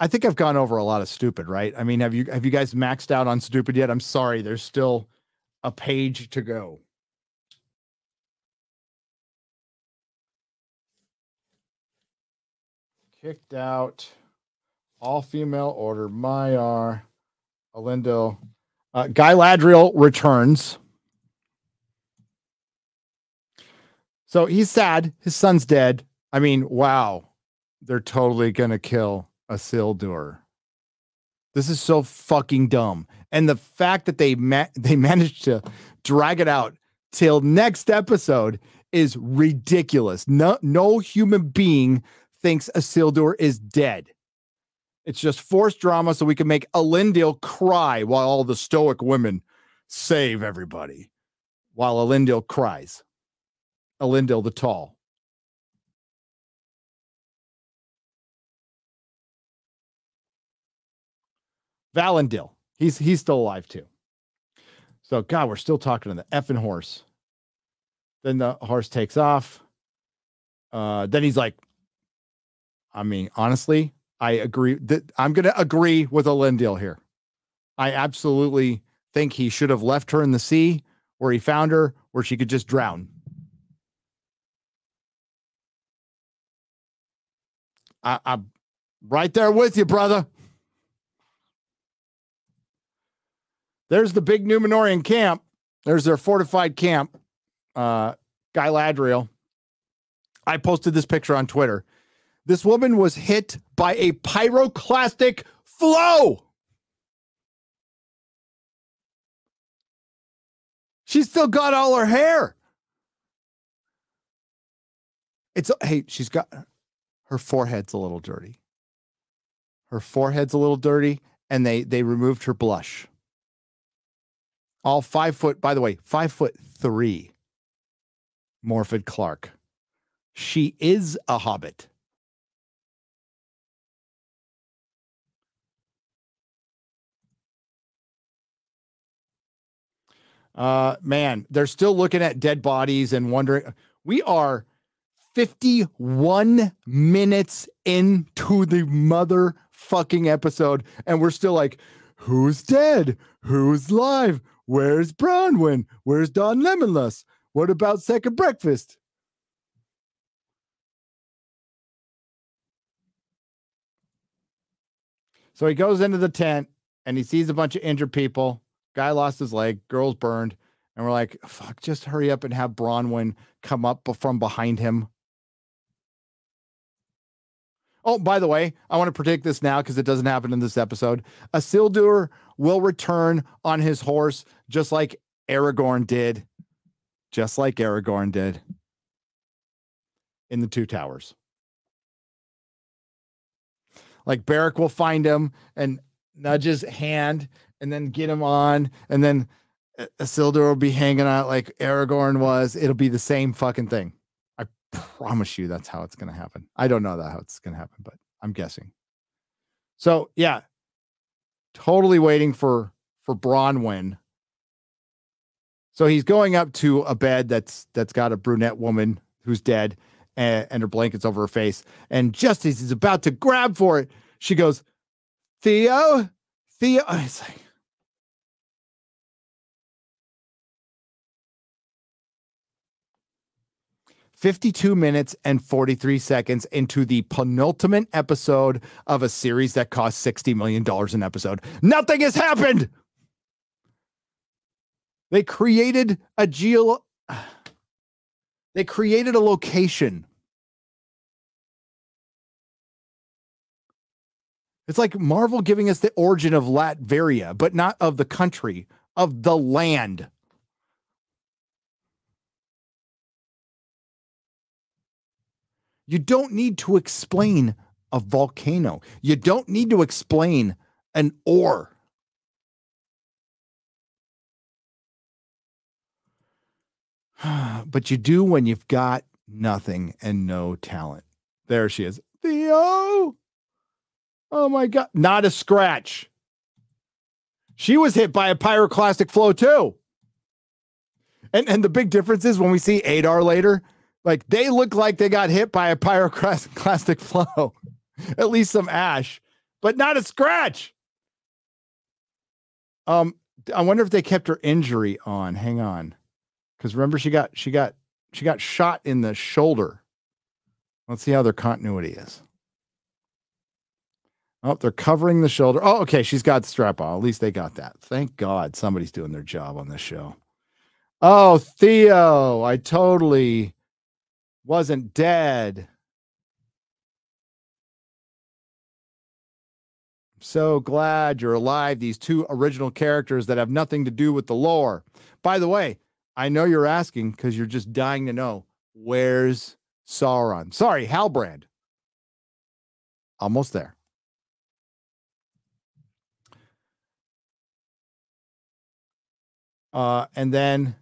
I think I've gone over a lot of stupid, right? I mean, have you have you guys maxed out on stupid yet? I'm sorry, there's still a page to go. Kicked out. All female order. Maiar. Elendil. Uh, Guy Ladriel returns. So he's sad. His son's dead. I mean, wow. They're totally going to kill Isildur. This is so fucking dumb. And the fact that they ma- [laughs] they managed to drag it out till next episode is ridiculous. No no human being thinks Isildur is dead. It's just forced drama so we can make Elendil cry while all the stoic women save everybody. While Elendil cries. Elendil the tall. Valandil. He's he's still alive too. So God, we're still talking to the effing horse. Then the horse takes off. Uh, then he's like, I mean, honestly, I agree that I'm gonna agree with a Elendil here. I absolutely think he should have left her in the sea where he found her, where she could just drown. I, I'm right there with you, brother. There's the big Numenorean camp. There's their fortified camp. Uh, Galadriel. I posted this picture on Twitter. This woman was hit by a pyroclastic flow. She's still got all her hair. It's hey, she's got her forehead's a little dirty. Her forehead's a little dirty, and they they removed her blush. All five foot, by the way, five foot three. Morfydd Clark. She is a hobbit. Uh man, they're still looking at dead bodies and wondering. We are 51 minutes into the motherfucking episode, and we're still like, who's dead? Who's live? Where's Bronwyn? Where's Don Lemonless? What about second breakfast? So he goes into the tent and he sees a bunch of injured people. Guy lost his leg, girl's burned. And we're like, fuck, just hurry up and have Bronwyn come up from behind him. Oh, by the way, I want to predict this now because it doesn't happen in this episode. Isildur will return on his horse, just like Aragorn did. Just like Aragorn did in the Two Towers. Like Berek will find him and nudge his hand and then get him on, and then uh, Isildur will be hanging out like Aragorn was. It'll be the same fucking thing. I promise you that's how it's going to happen. I don't know that how it's going to happen, but I'm guessing. So, yeah. Totally waiting for for Bronwyn. So he's going up to a bed that's that's got a brunette woman who's dead and, and her blankets over her face. And just as he's about to grab for it, she goes, Theo, Theo. [laughs] It's like, 52 minutes and 43 seconds into the penultimate episode of a series that cost $60 million an episode. Nothing has happened. They created a geo [sighs] they created a location. It's like Marvel giving us the origin of Latveria, but not of the country, of the land. You don't need to explain a volcano. You don't need to explain an ore. [sighs] but you do when you've got nothing and no talent. There she is. Theo. Oh my God. Not a scratch. She was hit by a pyroclastic flow too. And and the big difference is when we see Adar later, like they look like they got hit by a pyroclastic [laughs] flow. At least some ash, but not a scratch. Um, I wonder if they kept her injury on. Hang on. Because remember, she got she got she got shot in the shoulder. Let's see how their continuity is. Oh, they're covering the shoulder. Oh, okay. She's got strap on. At least they got that. Thank God somebody's doing their job on this show. Oh, Theo, I totally wasn't dead. I'm so glad you're alive. These two original characters that have nothing to do with the lore. By the way, I know you're asking because you're just dying to know where's Sauron? Sorry, Halbrand. Almost there. Uh, and then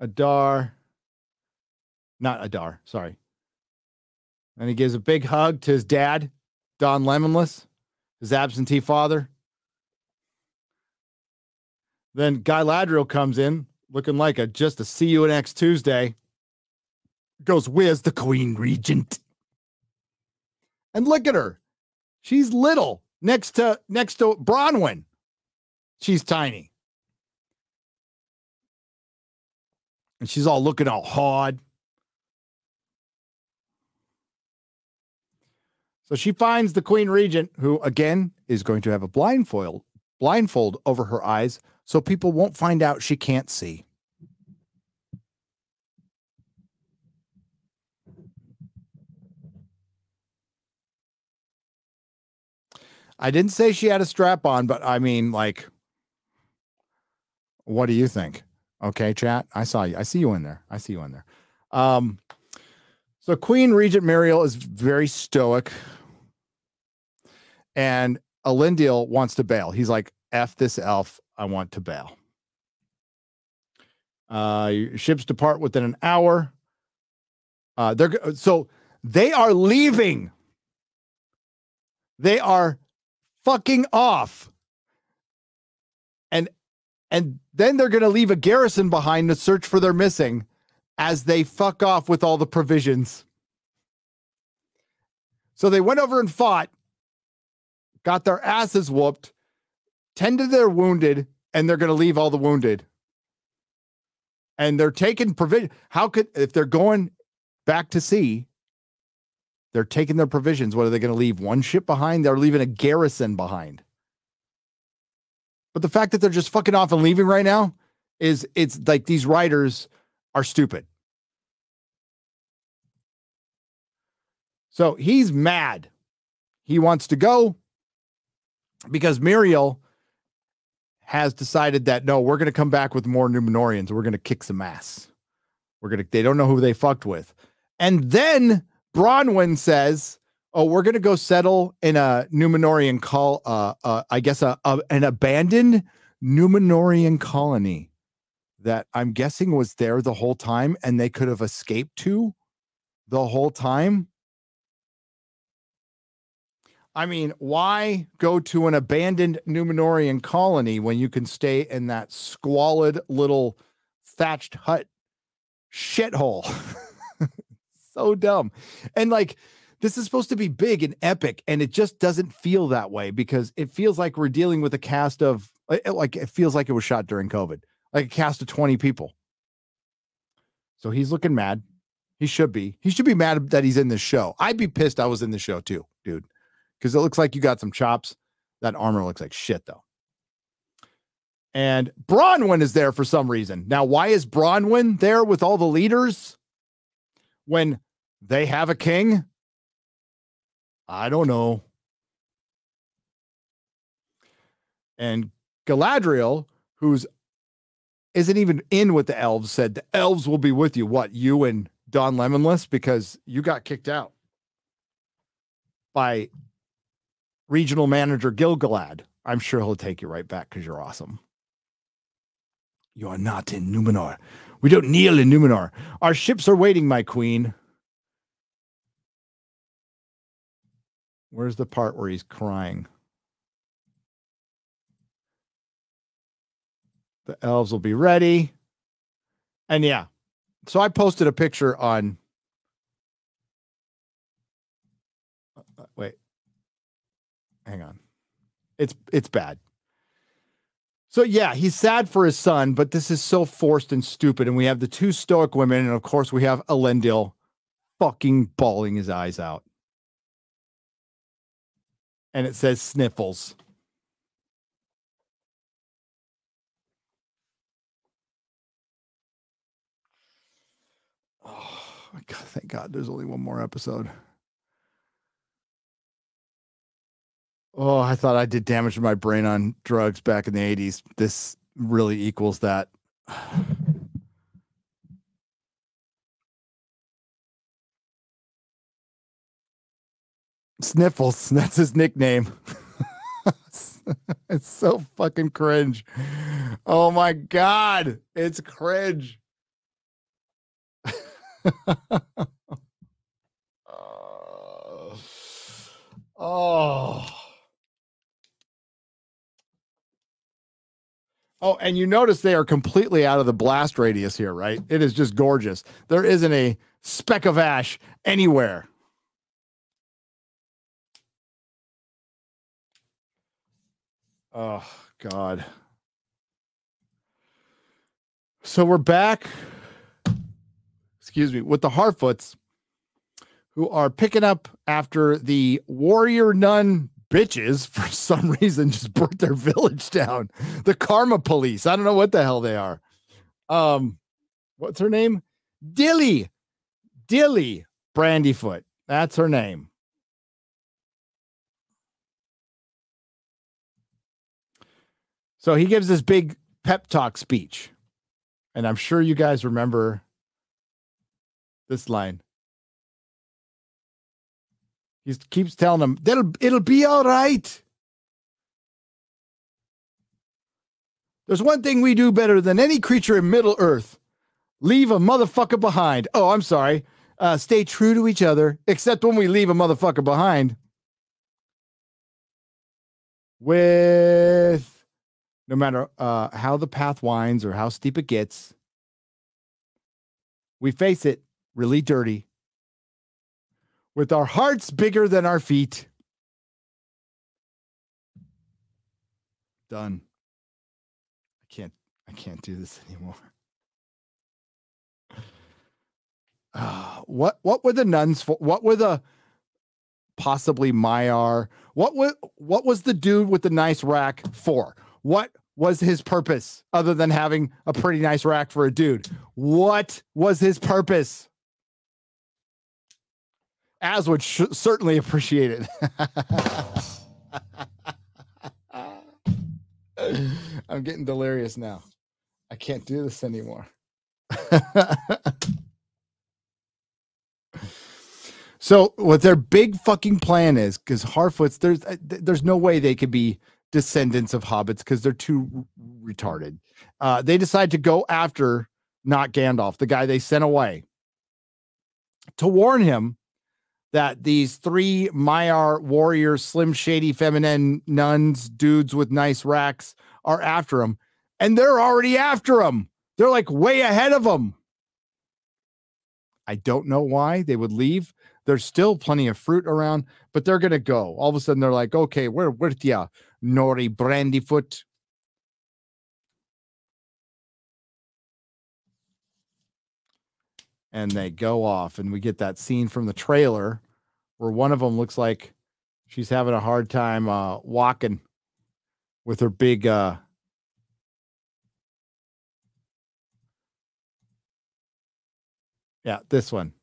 Adar, not Adar, sorry. And he gives a big hug to his dad, Don Lemonless, his absentee father. Then Guy Ladriel comes in looking like a just a see you next Tuesday. Goes, where's the Queen Regent? And look at her. She's little next to next to Bronwyn. She's tiny. And she's all looking all hard. So she finds the Queen Regent, who again is going to have a blindfold blindfold over her eyes so people won't find out she can't see. I didn't say she had a strap on, but I mean, like, what do you think? Okay, chat. I saw you. I see you in there. I see you in there. Um, so Queen Regent Míriel is very stoic, and Elendil wants to bail. He's like, "F this elf. I want to bail." Uh, ships depart within an hour. Uh, they're so they are leaving. They are fucking off. And and then they're going to leave a garrison behind to search for their missing as they fuck off with all the provisions. So they went over and fought, got their asses whooped, tended their wounded, and they're going to leave all the wounded. And they're taking provision. How could if they're going back to sea, they're taking their provisions. What are they going to leave one ship behind? They're leaving a garrison behind. But the fact that they're just fucking off and leaving right now is it's like these writers are stupid. So he's mad. He wants to go because Míriel has decided that no, we're going to come back with more Numenoreans. We're going to kick some ass. We're going to, they don't know who they fucked with. And then Bronwyn says, "Oh, we're gonna go settle in a Numenorean call. Uh, uh, I guess a, a an abandoned Numenorean colony that I'm guessing was there the whole time, and they could have escaped to the whole time." I mean, why go to an abandoned Numenorean colony when you can stay in that squalid little thatched hut shithole? [laughs] so dumb. And like this is supposed to be big and epic and it just doesn't feel that way because it feels like we're dealing with a cast of eh, eh, like it feels like it was shot during COVID. Like a cast of 20 people. So he's looking mad. He should be. He should be mad that he's in this show. I'd be pissed I was in the show too, dude. Cuz it looks like you got some chops. That armor looks like shit though. And Bronwyn is there for some reason. Now, why is Bronwyn there with all the leaders when they have a king? I don't know. And Galadriel, who's isn't even in with the elves, said the elves will be with you. What you and Don Lemonless because you got kicked out by regional manager Gil-galad. I'm sure he'll take you right back because you're awesome. You are not in Numenor. We don't kneel in Numenor. Our ships are waiting, my queen. Where's the part where he's crying? The elves will be ready. And yeah, so I posted a picture on. uh, Wait, hang on. It's it's bad. So yeah, he's sad for his son, but this is so forced and stupid. And we have the two stoic women, and of course we have Elendil fucking bawling his eyes out. And it says sniffles. Oh my god, thank God there's only one more episode. Oh, I thought I did damage to my brain on drugs back in the 80s. This really equals that. [sighs] Sniffles, that's his nickname. [laughs] it's so fucking cringe. Oh my god, it's cringe. [laughs] oh. oh. Oh, and you notice they are completely out of the blast radius here, right? It is just gorgeous. There isn't a speck of ash anywhere. Oh, God. So we're back, excuse me, with the Harfoots, who are picking up after the warrior nun bitches [laughs] for some reason just burnt their village down. The Karma Police. I don't know what the hell they are. Um, what's her name? Dilly. Dilly Brandyfoot. That's her name. So he gives this big pep talk speech. And I'm sure you guys remember this line. He keeps telling them, That'll, it'll be all right. There's one thing we do better than any creature in Middle Earth leave a motherfucker behind. Oh, I'm sorry. Uh, stay true to each other, except when we leave a motherfucker behind. With no matter uh, how the path winds or how steep it gets, we face it really dirty with our hearts bigger than our feet. Done. I can't I can't do this anymore. Uh, [sighs] what what were the nuns for? What were the possibly Maiar? What was what was the dude with the nice rack for? What was his purpose other than having a pretty nice rack for a dude? What was his purpose? As would sh- certainly appreciate it. [laughs] I'm getting delirious now. I can't do this anymore. [laughs] so what their big fucking plan is because harfoots there's uh, there's no way they could be descendants of hobbits because they're too r- retarded uh they decide to go after not gandalf the guy they sent away to warn him that these three Maiar warriors, slim, shady, feminine nuns, dudes with nice racks are after him. And they're already after him. They're like way ahead of him. I don't know why they would leave. There's still plenty of fruit around, but they're gonna go. All of a sudden, they're like, okay, we're with ya, Nori Brandyfoot. And they go off, and we get that scene from the trailer where one of them looks like she's having a hard time uh, walking with her big uh, yeah this one.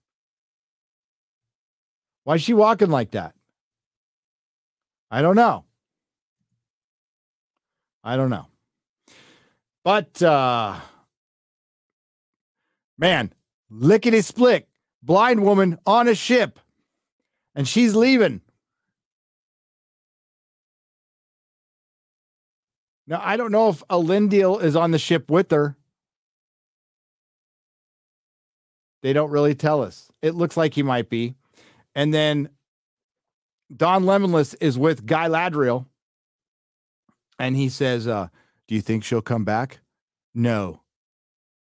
Why is she walking like that? I don't know. I don't know. But uh man lickety split blind woman on a ship and she's leaving. Now, I don't know if Elendil is on the ship with her. They don't really tell us. It looks like he might be. And then Don Lemonless is with Guy Ladriel. And he says, uh, Do you think she'll come back? No,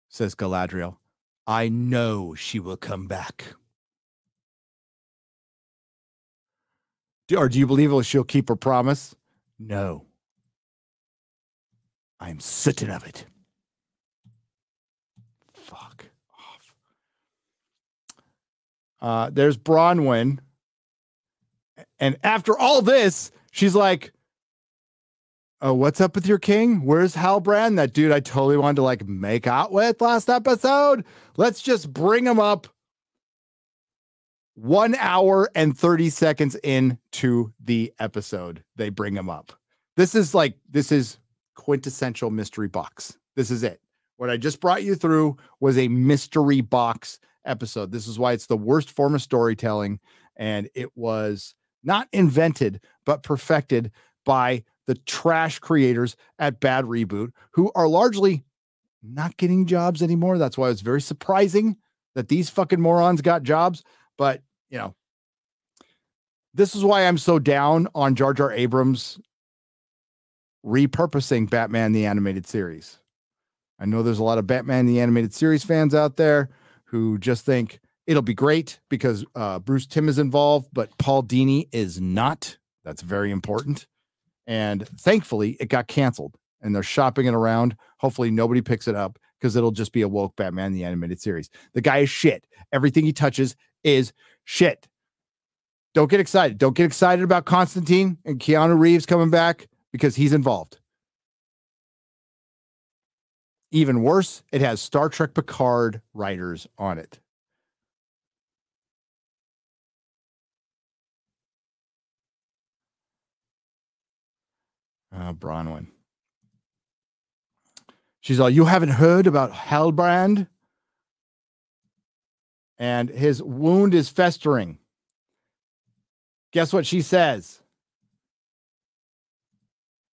says Galadriel. I know she will come back. Or do you believe she'll keep her promise? No. I'm certain of it. Fuck off. Uh, there's Bronwyn. And after all this, she's like, Oh, what's up with your king? Where's Halbrand? That dude I totally wanted to like make out with last episode. Let's just bring him up one hour and 30 seconds into the episode, they bring him up. This is like, this is quintessential mystery box. This is it. What I just brought you through was a mystery box episode. This is why it's the worst form of storytelling. And it was not invented, but perfected by the trash creators at Bad Reboot, who are largely not getting jobs anymore. That's why it's very surprising that these fucking morons got jobs. But, you know, this is why I'm so down on Jar Jar Abrams repurposing Batman the animated series. I know there's a lot of Batman the animated series fans out there who just think it'll be great because uh, Bruce Timm is involved, but Paul Dini is not. That's very important. And thankfully, it got canceled and they're shopping it around. Hopefully, nobody picks it up because it'll just be a woke Batman the animated series. The guy is shit. Everything he touches is shit. Don't get excited. Don't get excited about Constantine and Keanu Reeves coming back because he's involved. Even worse, it has Star Trek Picard writers on it. Uh, Bronwyn. She's all, You haven't heard about Halbrand? And his wound is festering. Guess what she says?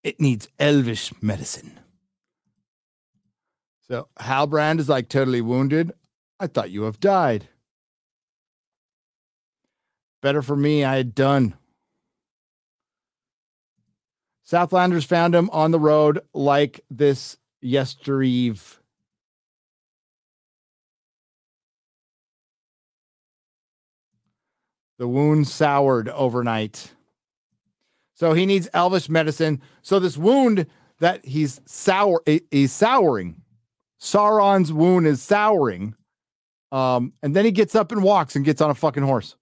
It needs elvish medicine. So Halbrand is like totally wounded. I thought you have died. Better for me, I had done. Southlanders found him on the road like this yestereve. The wound soured overnight. So he needs Elvish medicine. So this wound that he's sour, he's souring. Sauron's wound is souring. Um, and then he gets up and walks and gets on a fucking horse.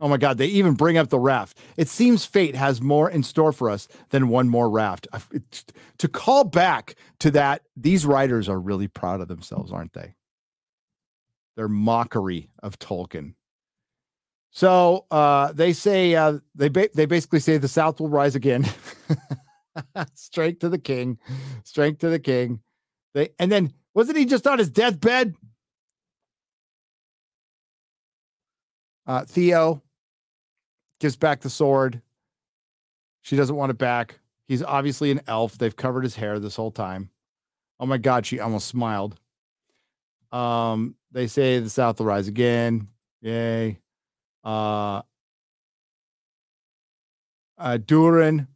Oh my God, they even bring up the raft. It seems fate has more in store for us than one more raft. I- it- to call back to that, these writers are really proud of themselves, aren't they? Their mockery of Tolkien. So uh, they say uh, they ba- they basically say the South will rise again. [laughs] strength to the king, strength to the king. They and then wasn't he just on his deathbed? Uh, Theo gives back the sword. She doesn't want it back. He's obviously an elf. They've covered his hair this whole time. Oh my god, she almost smiled. Um, they say the South will rise again. Yay. Uh, uh Durin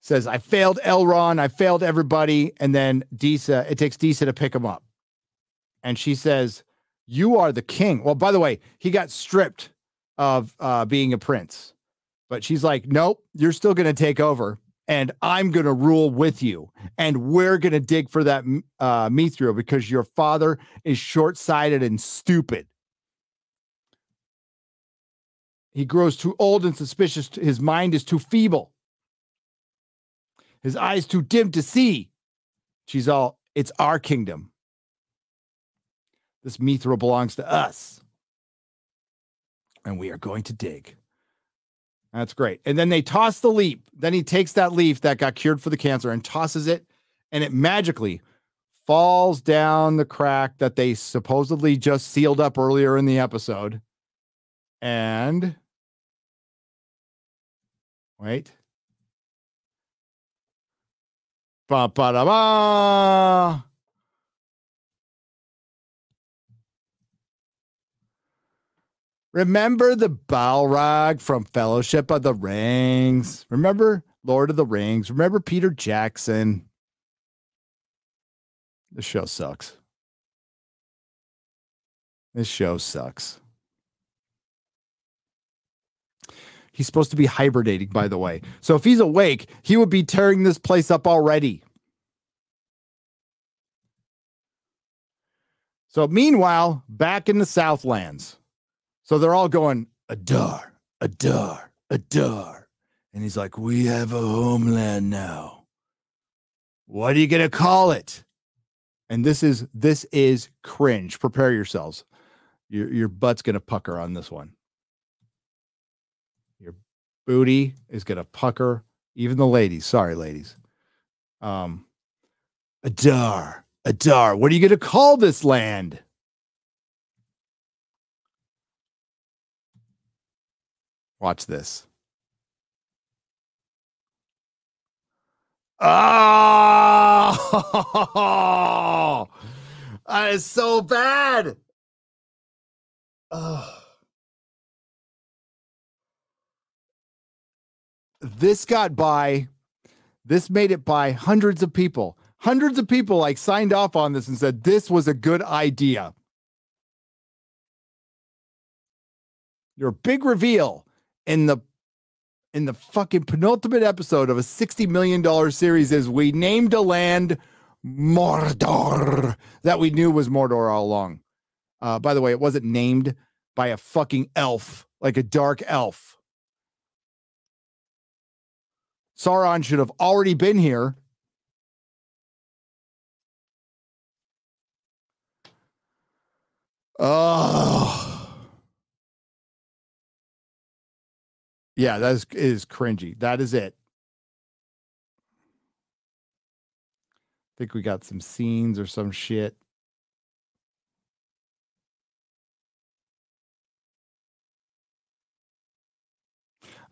says, I failed Elrond, I failed everybody. And then Disa, it takes Disa to pick him up. And she says, You are the king. Well, by the way, he got stripped of uh, being a prince. But she's like, Nope, you're still going to take over. And I'm going to rule with you. And we're going to dig for that uh, Mithril because your father is short sighted and stupid. He grows too old and suspicious. His mind is too feeble. His eyes too dim to see. She's all, it's our kingdom. This Mithril belongs to us. And we are going to dig. That's great. And then they toss the leaf. Then he takes that leaf that got cured for the cancer and tosses it, and it magically falls down the crack that they supposedly just sealed up earlier in the episode. And wait. Ba ba da ba. Remember the Balrog from Fellowship of the Rings? Remember Lord of the Rings? Remember Peter Jackson? This show sucks. This show sucks. He's supposed to be hibernating, by the way. So if he's awake, he would be tearing this place up already. So meanwhile, back in the Southlands. So they're all going, Adar, Adar, Adar. And he's like, We have a homeland now. What are you gonna call it? And this is this is cringe. Prepare yourselves. Your your butt's gonna pucker on this one. Your booty is gonna pucker. Even the ladies. Sorry, ladies. Um, Adar, Adar. What are you gonna call this land? Watch this. Oh, [laughs] that is so bad. Oh. This got by, this made it by hundreds of people. Hundreds of people like signed off on this and said this was a good idea. Your big reveal in the in the fucking penultimate episode of a $60 million series is we named a land Mordor that we knew was Mordor all along. Uh, by the way, it wasn't named by a fucking elf, like a dark elf. Sauron should have already been here. Oh. Yeah, that is is cringy. That is it. I think we got some scenes or some shit.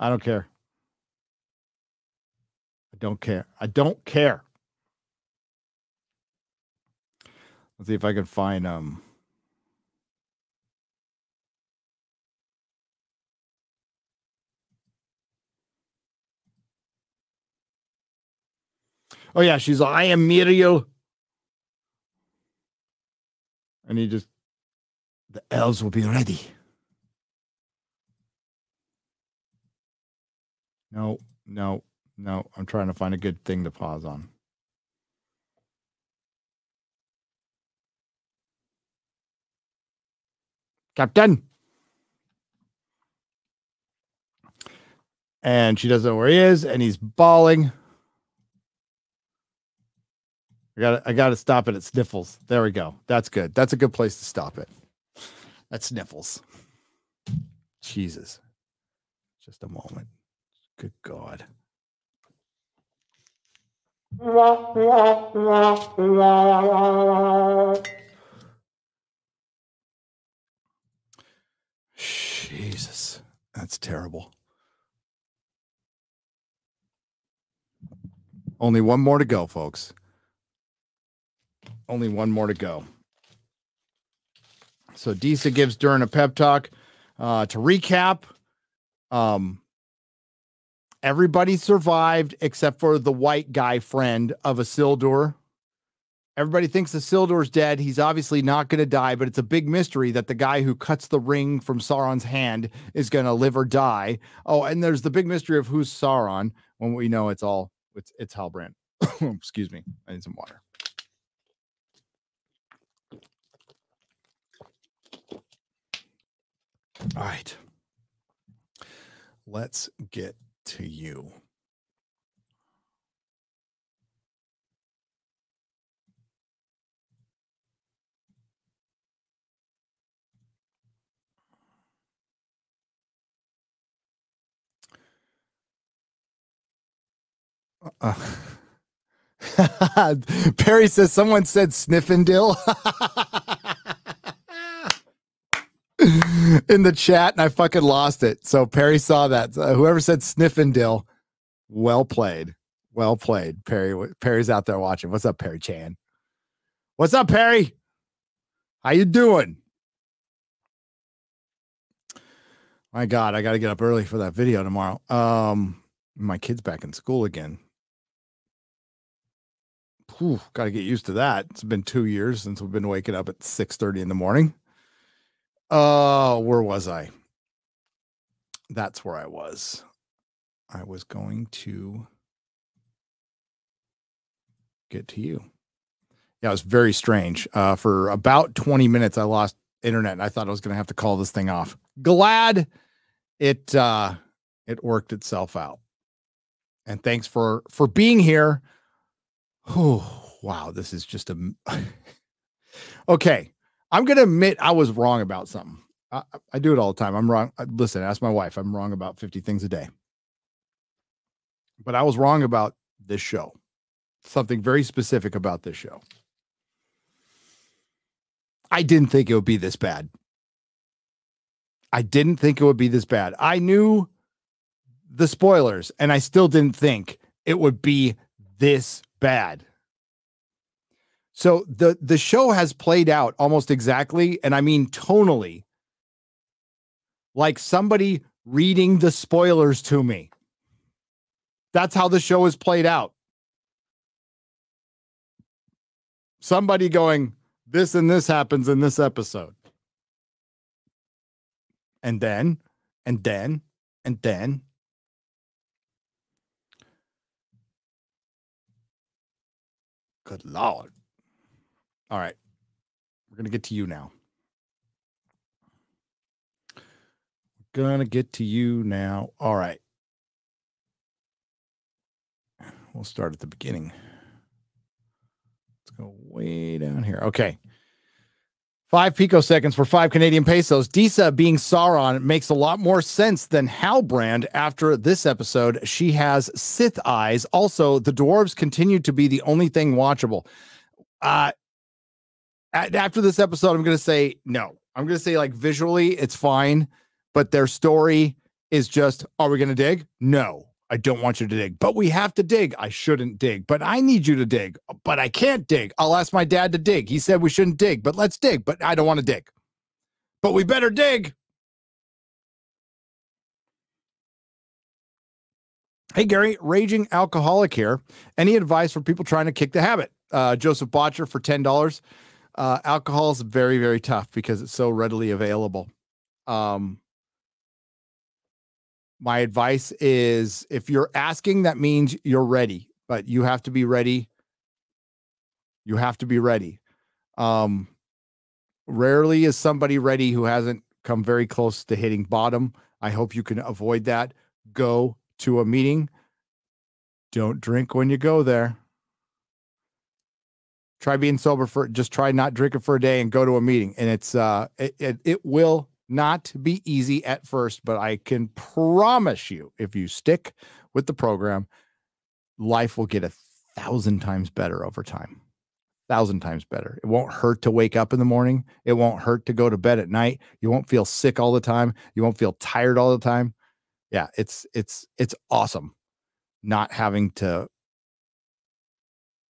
I don't care. I don't care. I don't care. Let's see if I can find um Oh yeah, she's like, I am Míriel. And he just the elves will be ready. No, no, no. I'm trying to find a good thing to pause on. Captain. And she doesn't know where he is, and he's bawling. I got I got to stop it at sniffles. There we go. That's good. That's a good place to stop it. At sniffles. Jesus. Just a moment. Good God. Jesus. That's terrible. Only one more to go, folks. Only one more to go. So Disa gives Durin a pep talk. Uh, to recap, um, everybody survived except for the white guy friend of Isildur. Everybody thinks Isildur's dead. He's obviously not going to die, but it's a big mystery that the guy who cuts the ring from Sauron's hand is going to live or die. Oh, and there's the big mystery of who's Sauron when we know it's all it's it's Halbrand. [coughs] Excuse me. I need some water. All right. Let's get to you. Uh, [laughs] Perry says someone said Sniffendale [laughs] [laughs] in the chat, and I fucking lost it. So Perry saw that. Uh, whoever said sniffing dill, well played, well played. Perry, Perry's out there watching. What's up, Perry Chan? What's up, Perry? How you doing? My God, I got to get up early for that video tomorrow. Um, my kid's back in school again. Got to get used to that. It's been two years since we've been waking up at six thirty in the morning. Oh, where was I? That's where I was. I was going to get to you. Yeah, it was very strange. Uh, for about 20 minutes, I lost internet and I thought I was going to have to call this thing off. Glad it uh, it worked itself out. And thanks for for being here. Oh, wow, this is just a [laughs] okay. I'm gonna admit I was wrong about something. I, I- do it all the time. I'm wrong. Listen, ask my wife. I'm wrong about 50 things a day. But I was wrong about this show. Something very specific about this show. I didn't think it would be this bad. I didn't think it would be this bad. I knew the spoilers, and I still didn't think it would be this bad. So the the show has played out almost exactly, and I mean tonally, like somebody reading the spoilers to me. That's how the show is played out. Somebody going, this and this happens in this episode. And then, and then, and then. Good Lord. All right. We're going to get to you now. Gonna get to you now. All right. We'll start at the beginning. Let's go way down here. Okay. Five picoseconds for five Canadian pesos. Disa being Sauron makes a lot more sense than Halbrand after this episode. She has Sith eyes. Also, the dwarves continue to be the only thing watchable. Uh, after this episode, I'm going to say no. I'm going to say, like, visually, it's fine, but their story is just, are we going to dig? No, I don't want you to dig, but we have to dig. I shouldn't dig, but I need you to dig, but I can't dig. I'll ask my dad to dig. He said we shouldn't dig, but let's dig, but I don't want to dig. But we better dig. Hey, Gary, raging alcoholic here. Any advice for people trying to kick the habit? Uh, Joseph Botcher for $10. Uh, alcohol is very, very tough because it's so readily available. Um, my advice is if you're asking, that means you're ready, but you have to be ready. You have to be ready. Um, rarely is somebody ready who hasn't come very close to hitting bottom. I hope you can avoid that. Go to a meeting. Don't drink when you go there. Try being sober for just try not drinking for a day and go to a meeting. And it's uh it, it, it will not be easy at first, but I can promise you if you stick with the program, life will get a thousand times better over time. Thousand times better. It won't hurt to wake up in the morning. It won't hurt to go to bed at night. You won't feel sick all the time. You won't feel tired all the time. Yeah, it's it's it's awesome not having to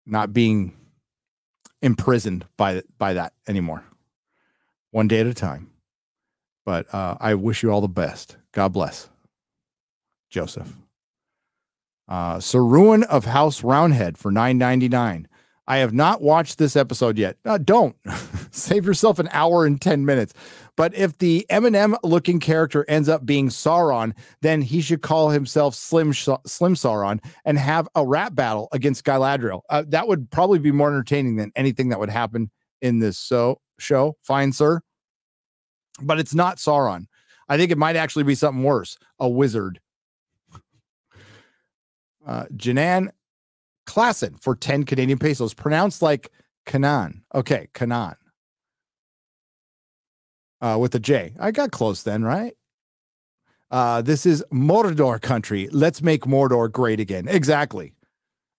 not being imprisoned by by that anymore. One day at a time. But uh, I wish you all the best. God bless. Joseph. Uh, Saruin of House Roundhead for nine ninety nine. I have not watched this episode yet. Uh, don't [laughs] save yourself an hour and 10 minutes. But if the Eminem looking character ends up being Sauron, then he should call himself Slim Slim Sauron and have a rap battle against Galadriel. Uh, that would probably be more entertaining than anything that would happen in this so show. Fine, sir. But it's not Sauron. I think it might actually be something worse a wizard. Uh, Janan Klassen for 10 Canadian pesos, pronounced like Kanan. Okay, Kanan. Uh, with a J. I got close then, right? Uh, this is Mordor country. Let's make Mordor great again. Exactly.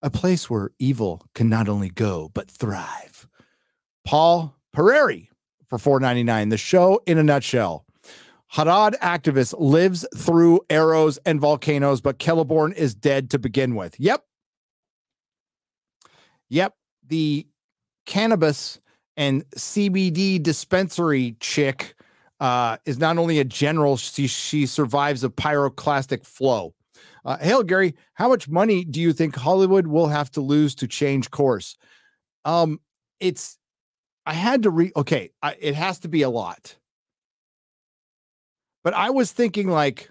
A place where evil can not only go, but thrive. Paul Pereri for 4.99. The show in a nutshell. Harad activist lives through arrows and volcanoes, but Celeborn is dead to begin with. Yep. Yep. The cannabis and CBD dispensary chick uh, is not only a general, she, she survives a pyroclastic flow. Uh, Hail, Gary, how much money do you think Hollywood will have to lose to change course? Um, it's, I had to read, okay, I, it has to be a lot. But I was thinking like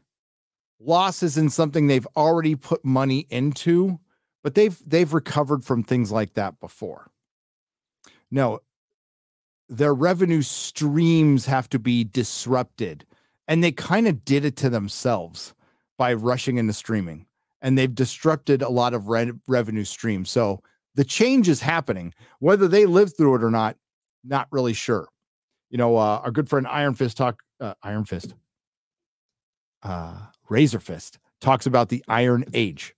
losses in something they've already put money into, but they've they've recovered from things like that before. No, their revenue streams have to be disrupted. And they kind of did it to themselves by rushing into streaming. And they've disrupted a lot of re- revenue streams. So the change is happening. Whether they live through it or not, not really sure. you know, uh, our good friend Iron Fist talk, uh, Iron Fist, uh, Razor Fist talks about the Iron Age.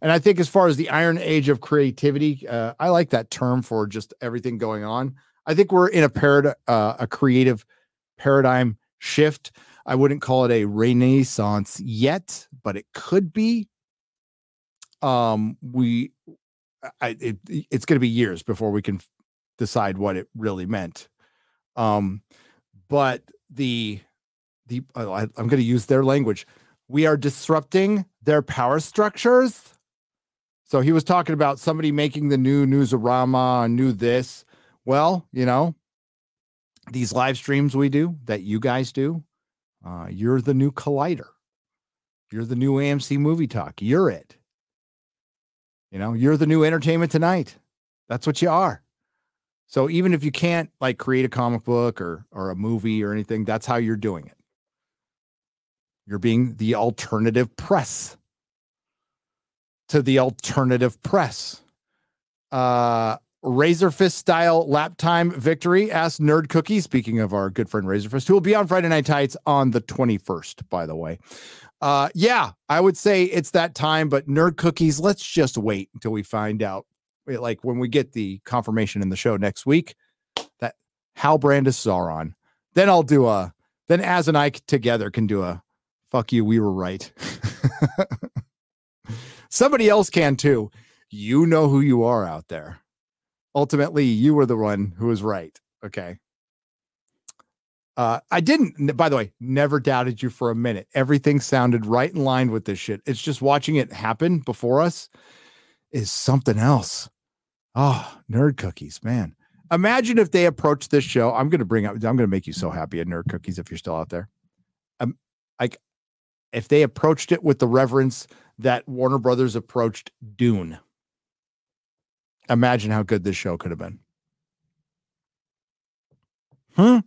And I think, as far as the Iron Age of creativity, uh, I like that term for just everything going on. I think we're in a parad- uh, a creative paradigm shift. I wouldn't call it a renaissance yet, but it could be. Um, we, I, it, it's going to be years before we can decide what it really meant. Um, but the the I, I'm going to use their language. We are disrupting their power structures. So he was talking about somebody making the new Newsarama, new this. Well, you know, these live streams we do that you guys do, uh, you're the new Collider. You're the new AMC Movie Talk. You're it. You know, you're the new Entertainment Tonight. That's what you are. So even if you can't like create a comic book or or a movie or anything, that's how you're doing it. You're being the alternative press to the alternative press. Uh Razor Fist style lap time victory asked Nerd Cookie. Speaking of our good friend Razor Fist, who will be on Friday Night Tights on the 21st, by the way. Uh, yeah, I would say it's that time, but Nerd Cookies, let's just wait until we find out. Like when we get the confirmation in the show next week that Halbrand is Sauron, then I'll do a, then Az and I together can do a fuck you, we were right. [laughs] Somebody else can too. You know who you are out there ultimately you were the one who was right okay? Uh i didn't by the way never doubted you for a minute. Everything sounded right in line with this shit. It's just watching it happen before us is something else. Oh nerd cookies man. Imagine if they approached this show i'm gonna bring up i'm gonna make you so happy at nerd cookies if you're still out there. Um like if they approached it with the reverence that warner brothers approached dune imagine how good this show could have been. Hmm.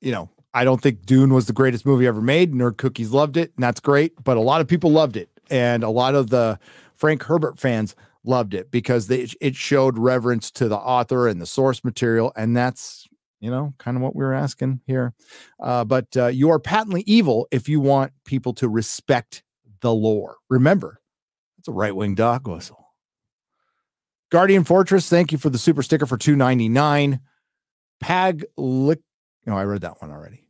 You know, I don't think Dune was the greatest movie ever made. Nerd Cookies loved it, and that's great. But a lot of people loved it, and a lot of the Frank Herbert fans loved it because they, it showed reverence to the author and the source material, and that's you know kind of what we were asking here. Uh, but uh, you are patently evil if you want people to respect the lore. Remember, it's a right wing dog whistle. Guardian Fortress, thank you for the super sticker for 299. Pag Lick. No, I read that one already.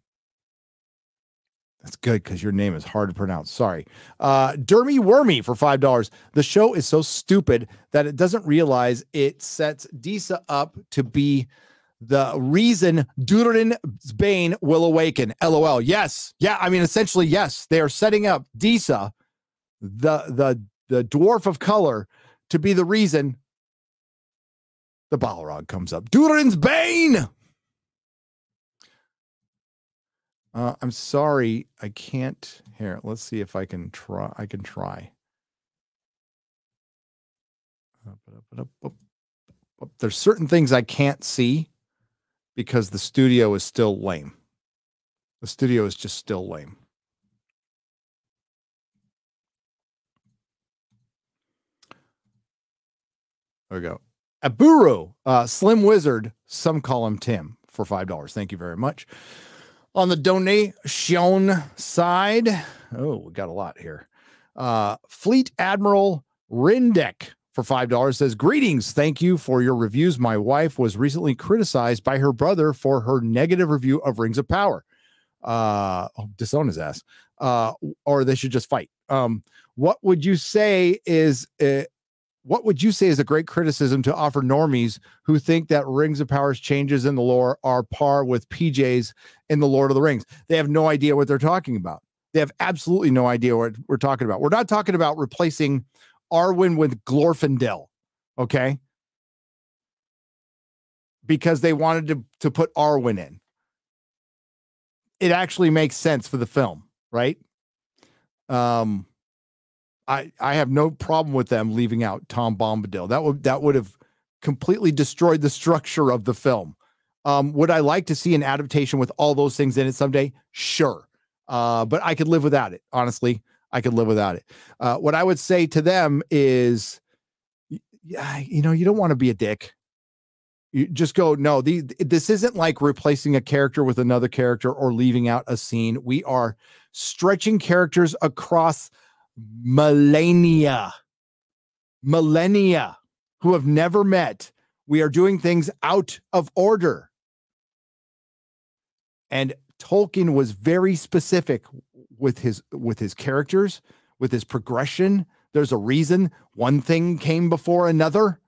That's good because your name is hard to pronounce. Sorry. Uh Dermy Wormy for five dollars. The show is so stupid that it doesn't realize it sets Disa up to be the reason Durin's Bane will awaken. LOL. Yes. Yeah. I mean, essentially, yes. They are setting up Disa, the the the dwarf of color, to be the reason the Balrog comes up. Durin's Bane. Uh, I'm sorry, I can't. Here, let's see if I can try. I can try. There's certain things I can't see because the studio is still lame. The studio is just still lame. There we go. Aburu, uh, Slim Wizard, some call him Tim for $5. Thank you very much. On the donation side, oh, we got a lot here. Uh, Fleet Admiral Rindek for $5 says, Greetings. Thank you for your reviews. My wife was recently criticized by her brother for her negative review of Rings of Power. Uh, oh, disown his ass. Uh, or they should just fight. Um, what would you say is uh, what would you say is a great criticism to offer normies who think that Rings of Power's changes in the lore are par with PJ's in the Lord of the Rings? They have no idea what they're talking about. They have absolutely no idea what we're talking about. We're not talking about replacing Arwen with Glorfindel, okay? Because they wanted to, to put Arwen in. It actually makes sense for the film, right? Um, I I have no problem with them leaving out Tom Bombadil. That would that would have completely destroyed the structure of the film. Um, would I like to see an adaptation with all those things in it someday? Sure. Uh, but I could live without it. Honestly, I could live without it. Uh, what I would say to them is, yeah, you know, you don't want to be a dick. You just go, no, the, this isn't like replacing a character with another character or leaving out a scene. We are stretching characters across millennia, millennia who have never met. We are doing things out of order. And Tolkien was very specific with his with his characters, with his progression. There's a reason one thing came before another,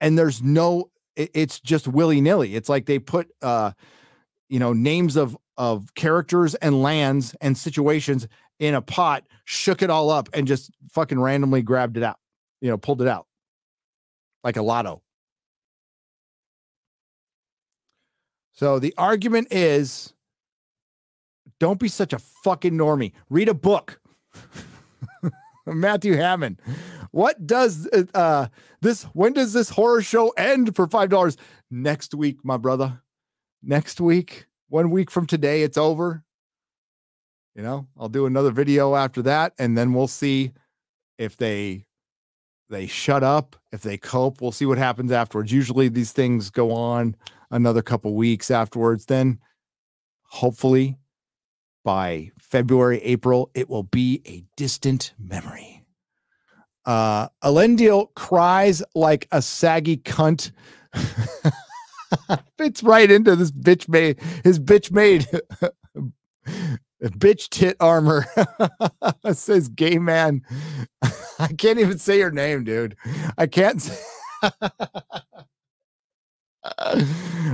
and there's no. it- it's just willy nilly. It's like they put, uh, you know, names of of characters and lands and situations in a pot, shook it all up, and just fucking randomly grabbed it out. You know, pulled it out like a lotto. So the argument is don't be such a fucking normie. Read a book. [laughs] Matthew Hammond. What does uh, uh this when does this horror show end for $5 next week, my brother? Next week, one week from today it's over. You know, I'll do another video after that and then we'll see if they they shut up, if they cope, we'll see what happens afterwards. Usually these things go on another couple weeks afterwards. Then hopefully by February, April, it will be a distant memory. Uh Elendil cries like a saggy cunt. [laughs] Fits right into this bitch made his bitch made [laughs] bitch tit armor. [laughs] Says gay man. [laughs] I can't even say your name, dude. I can't say [laughs]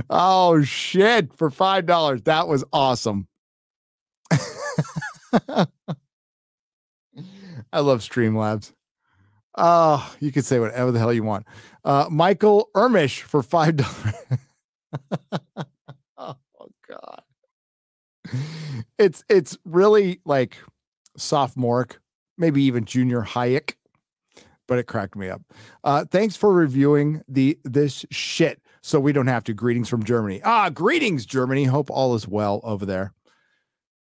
oh shit for five dollars that was awesome i love streamlabs oh you could say whatever the hell you want uh michael ermish for five dollars [laughs] it's it's really like sophomoric maybe even junior hayek but it cracked me up. Uh, thanks for reviewing the this shit, so we don't have to. Greetings from Germany. Ah, greetings, Germany. Hope all is well over there.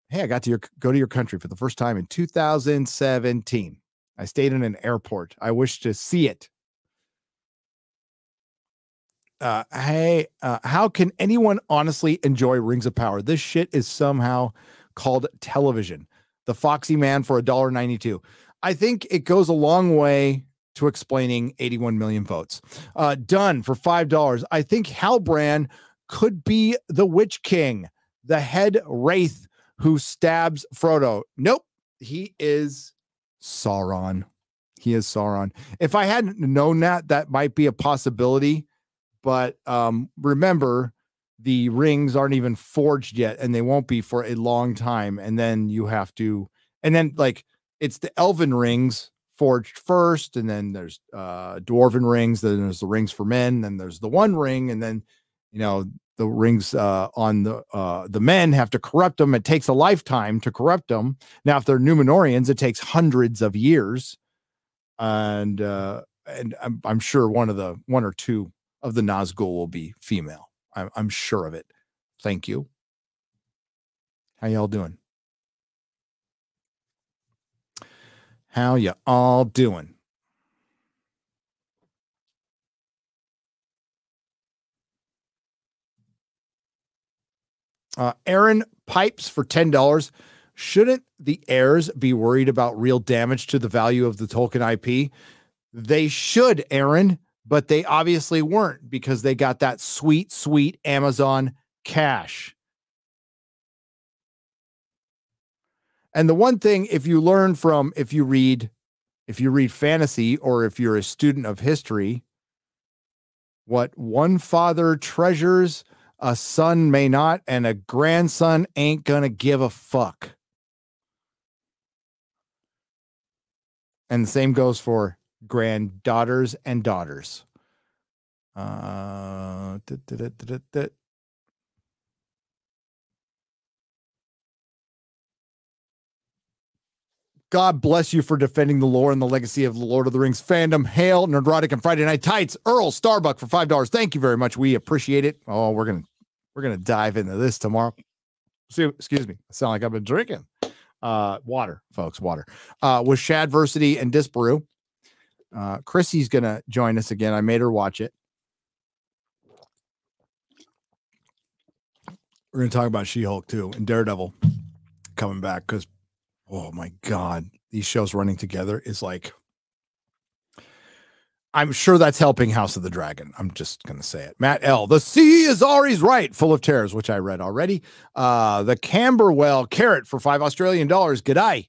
Hey, I got to your, go to your country for the first time in 2017. I stayed in an airport. I wish to see it. Uh, hey, uh, how can anyone honestly enjoy Rings of Power? This shit is somehow called television. The Foxy Man for $1.92. I think it goes a long way to explaining 81 million votes. Uh, done for $5. I think Halbrand could be the Witch King, the head wraith who stabs Frodo. Nope, he is Sauron. He is Sauron. If I hadn't known that, that might be a possibility. But um, remember, the rings aren't even forged yet, and they won't be for a long time. And then you have to, and then like it's the elven rings forged first, and then there's uh dwarven rings, then there's the rings for men, then there's the one ring, and then you know the rings uh on the uh the men have to corrupt them. It takes a lifetime to corrupt them. Now, if they're Numenoreans, it takes hundreds of years. And uh and I'm I'm sure one of the one or two of the Nazgul will be female. I'm I'm sure of it. Thank you. How y'all doing? How you all doing? Uh, Aaron Pipes for $10. Shouldn't the heirs be worried about real damage to the value of the Tolkien IP? They should, Aaron, but they obviously weren't because they got that sweet, sweet Amazon cash. And the one thing, if you learn from, if you read, if you read fantasy or if you're a student of history, what one father treasures, a son may not, and a grandson ain't gonna give a fuck. And the same goes for granddaughters and daughters. Uh, da- da- da-. God bless you for defending the lore and the legacy of the Lord of the Rings fandom. Hail, Nerdrotic, and Friday Night Tights. Earl Starbuck for five dollars. Thank you very much. We appreciate it. Oh, we're gonna we're gonna dive into this tomorrow. See, excuse me. I sound like I've been drinking. Uh, water, folks, water. Uh, with Shadiversity and Disparu. Uh, Chrissy's gonna join us again. I made her watch it. We're going to talk about She Hulk too and Daredevil coming back because, oh my God, these shows running together is like. I'm sure that's helping House of the Dragon. I'm just going to say it. Matt L. The sea is always right, full of terrors, which I read already. Uh, the Camberwell carrot for five Australian dollars. G'day.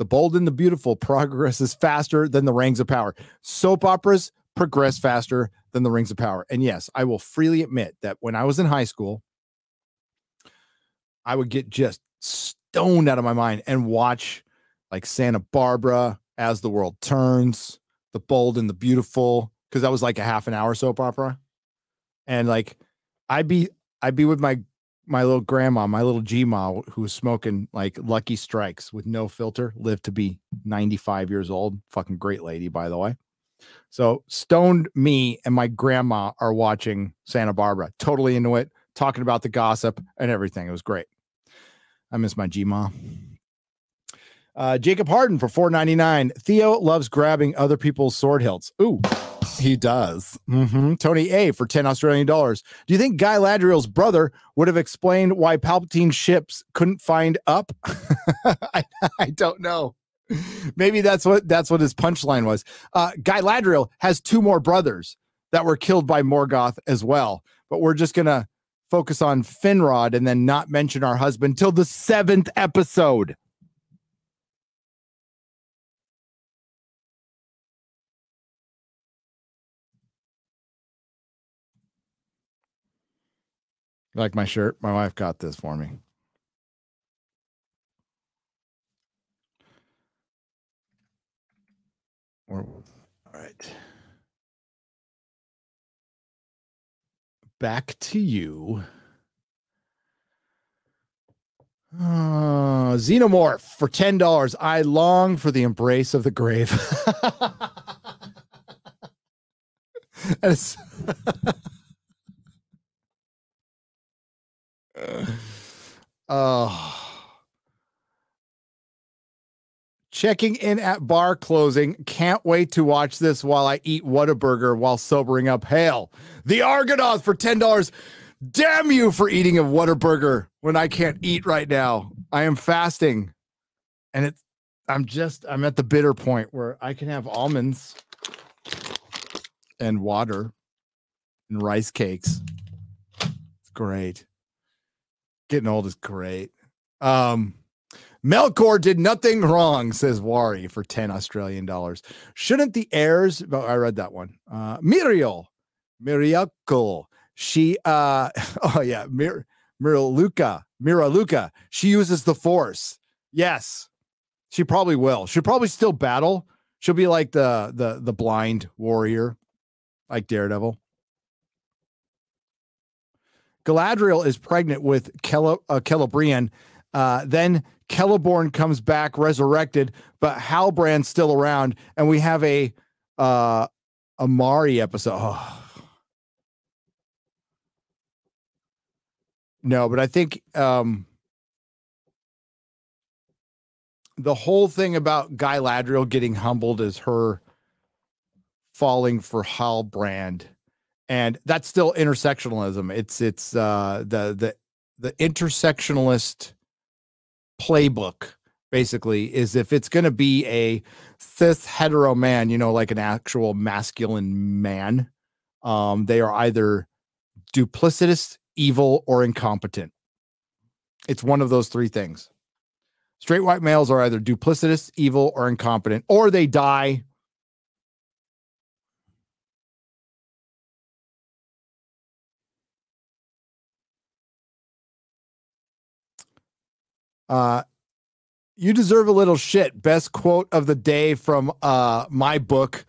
The bold and the beautiful progresses faster than the rings of power. Soap operas progress faster than the rings of power. And yes, I will freely admit that when I was in high school, I would get just stoned out of my mind and watch like Santa Barbara, As the World Turns, The Bold and the Beautiful, because that was like a half an hour soap opera. And like I'd be I'd be with my my little grandma, my little G ma, who was smoking like Lucky Strikes with no filter, lived to be 95 years old. Fucking great lady, by the way. So stoned me and my grandma are watching Santa Barbara, totally into it, talking about the gossip and everything. It was great. I miss my G ma. Uh, Jacob Harden for 4.99. Theo loves grabbing other people's sword hilts. Ooh, he does. Mhm. Tony A for 10 Australian dollars. Do you think Guy Ladriel's brother would have explained why Palpatine's ships couldn't find up? [laughs] I, I don't know. Maybe that's what that's what his punchline was. Uh, Guy Ladriel has two more brothers that were killed by Morgoth as well, but we're just gonna focus on Finrod and then not mention our husband till the seventh episode. Like my shirt? My wife got this for me. All right. Back to you. Uh, Xenomorph for ten dollars. I long for the embrace of the grave. [laughs] [laughs] And it's- oh. Checking in at bar closing. Can't wait to watch this while I eat Whataburger while sobering up. Hail the Argonauts for $10. Damn you for eating a Whataburger when I can't eat right now. I am fasting. And it's I'm just I'm at the bitter point where I can have almonds and water and rice cakes. It's great. Getting old is great. Um Melkor did nothing wrong, says Wari for 10 Australian dollars. Shouldn't the heirs, oh, I read that one. Uh Míriel, Miriakul, she uh [laughs] oh yeah, Mir Miraluka, Miraluka, she uses the force. Yes. She probably will. She'll probably still battle. She'll be like the the the blind warrior, like Daredevil. Galadriel is pregnant with Cele- uh, Celebrian. Uh, then Celeborn comes back resurrected, but Halbrand's still around, and we have a uh, Amari episode. Oh. No, but I think um, the whole thing about Guy Ladriel getting humbled is her falling for Halbrand and that's still intersectionalism. It's it's uh, the the the intersectionalist playbook basically is if it's going to be a cis hetero man, you know, like an actual masculine man, um, they are either duplicitous, evil, or incompetent. It's one of those three things. Straight white males are either duplicitous, evil, or incompetent, or they die Uh, you deserve a little shit. Best quote of the day from uh, my book.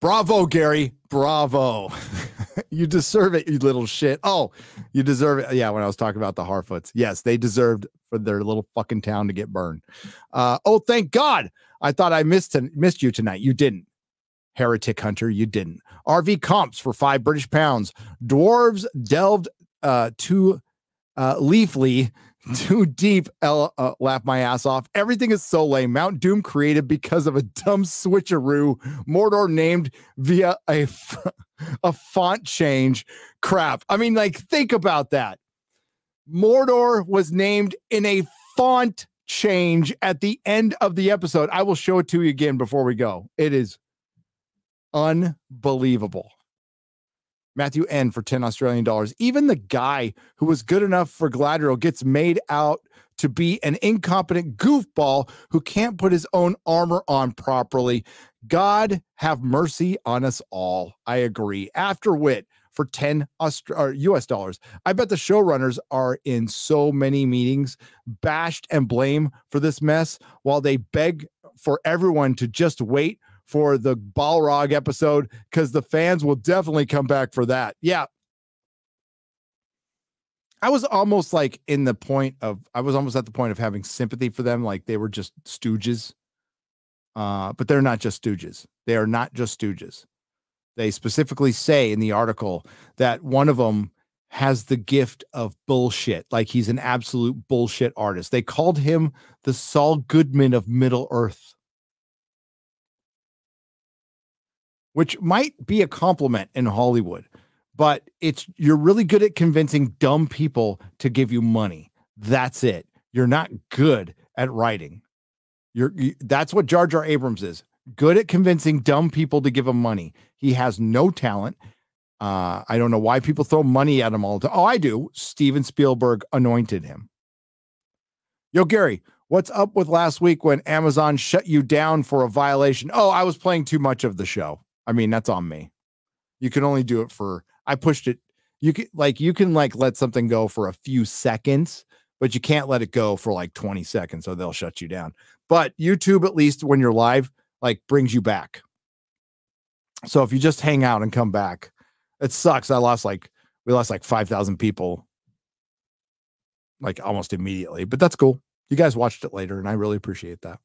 Bravo, Gary. Bravo. [laughs] you deserve it, you little shit. Oh, you deserve it. Yeah, when I was talking about the Harfoots. Yes, they deserved for their little fucking town to get burned. Uh, oh, thank God. I thought I missed missed you tonight. You didn't. Heretic Hunter, you didn't. RV comps for five British pounds. Dwarves delved uh, too uh, leafly too deep. L, uh, laugh my ass off. Everything is so lame. Mount Doom created because of a dumb switcheroo. Mordor named via a f- a font change. Crap. I mean, like, think about that. Mordor was named in a font change at the end of the episode. I will show it to you again before we go. It is unbelievable. Matthew N for 10 Australian dollars. Even the guy who was good enough for Galadriel gets made out to be an incompetent goofball who can't put his own armor on properly. God have mercy on us all. I agree. After wit for 10 Aust- or US dollars. I bet the showrunners are in so many meetings, bashed and blamed for this mess while they beg for everyone to just wait for the Balrog episode because the fans will definitely come back for that. Yeah. I was almost like in the point of I was almost at the point of having sympathy for them, like they were just stooges. Uh, but they're not just stooges. They are not just stooges. They specifically say in the article that one of them has the gift of bullshit, like he's an absolute bullshit artist. They called him the Saul Goodman of Middle Earth. Which might be a compliment in Hollywood, but it's you're really good at convincing dumb people to give you money. That's it. You're not good at writing. You're you, that's what Jar Jar Abrams is. Good at convincing dumb people to give him money. He has no talent. Uh, I don't know why people throw money at him all the time. Oh, I do. Steven Spielberg anointed him. Yo, Gary, what's up with last week when Amazon shut you down for a violation? Oh, I was playing too much of the show. I mean, that's on me. You can only do it for I pushed it. You can like you can like let something go for a few seconds, but you can't let it go for like 20 seconds or they'll shut you down. But YouTube, at least when you're live, like brings you back. So if you just hang out and come back, it sucks. I lost like we lost like 5,000 people like almost immediately, but that's cool. You guys watched it later, and I really appreciate that.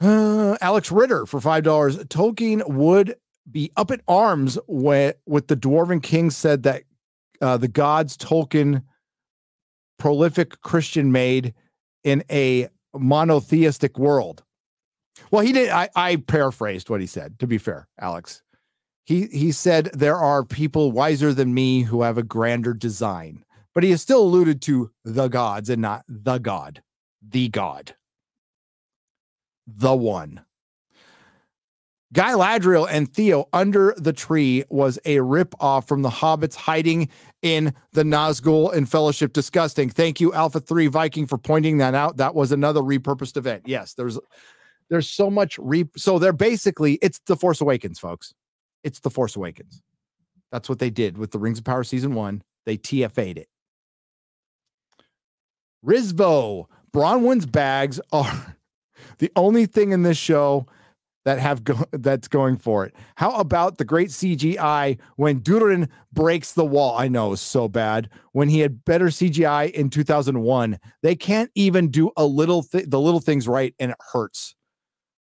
Uh, Alex Ritter for five dollars. Tolkien would be up at arms when with the Dwarven King said that uh, the gods Tolkien, prolific Christian, made in a monotheistic world. Well, he did. I, I paraphrased what he said. To be fair, Alex, he he said there are people wiser than me who have a grander design, but he has still alluded to the gods and not the god, the god the one. Guy Ladriel and Theo Under the Tree was a rip off from the hobbits hiding in the Nazgul and Fellowship. Disgusting. Thank you, Alpha 3 Viking, for pointing that out. That was another repurposed event. Yes, there's there's so much re so they're basically it's the Force Awakens, folks. It's the Force Awakens. That's what they did with the Rings of Power season one. They TFA'd it. Rizvo, Bronwyn's bags are the only thing in this show that have go- [laughs] that's going for it. How about the great CGI when Durin breaks the wall? I know so bad when he had better CGI in 2001. They can't even do a little th- the little things right, and it hurts.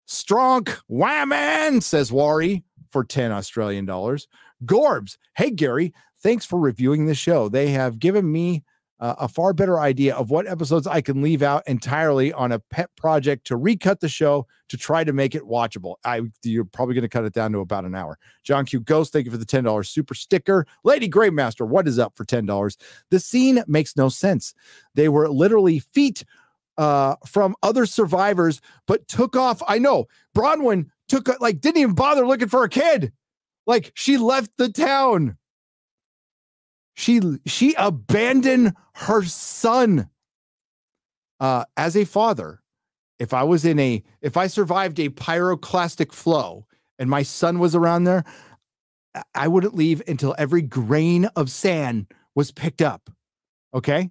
Strong whammon, says Wari for 10 Australian dollars. Gorbs, hey Gary, thanks for reviewing the show. They have given me uh, a far better idea of what episodes I can leave out entirely on a pet project to recut the show to try to make it watchable. I you're probably going to cut it down to about an hour. John Q Ghost, thank you for the ten dollars super sticker. Lady Greymaster, what is up for ten dollars? The scene makes no sense. They were literally feet uh, from other survivors, but took off. I know Bronwyn took like didn't even bother looking for a kid. Like she left the town she she abandoned her son uh as a father. If i was in a if i survived a pyroclastic flow and my son was around there I- wouldn't leave until every grain of sand was picked up okay?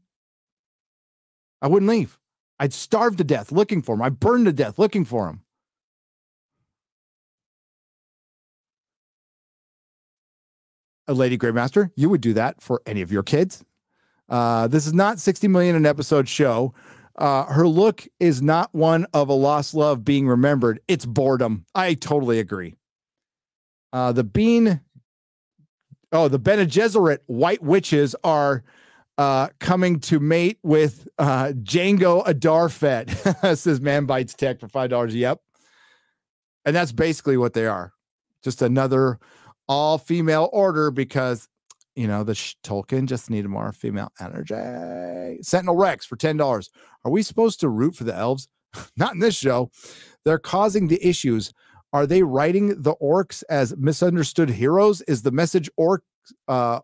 I wouldn't leave. I'd starve to death looking for him i'd burn to death looking for him a lady grandmaster you would do that for any of your kids uh, this is not 60 million an episode show uh, her look is not one of a lost love being remembered it's boredom i totally agree uh, the bean oh the Bene Gesserit white witches are uh, coming to mate with uh, Django Adarfet. [laughs] says Man Bites Tech for five dollars. Yep, and that's basically what they are. Just another all female order because you know, the sh- Tolkien just needed more female energy. Sentinel Rex for ten dollars. Are we supposed to root for the elves? [laughs] Not in this show. They're causing the issues. Are they writing the orcs as misunderstood heroes? Is the message orc uh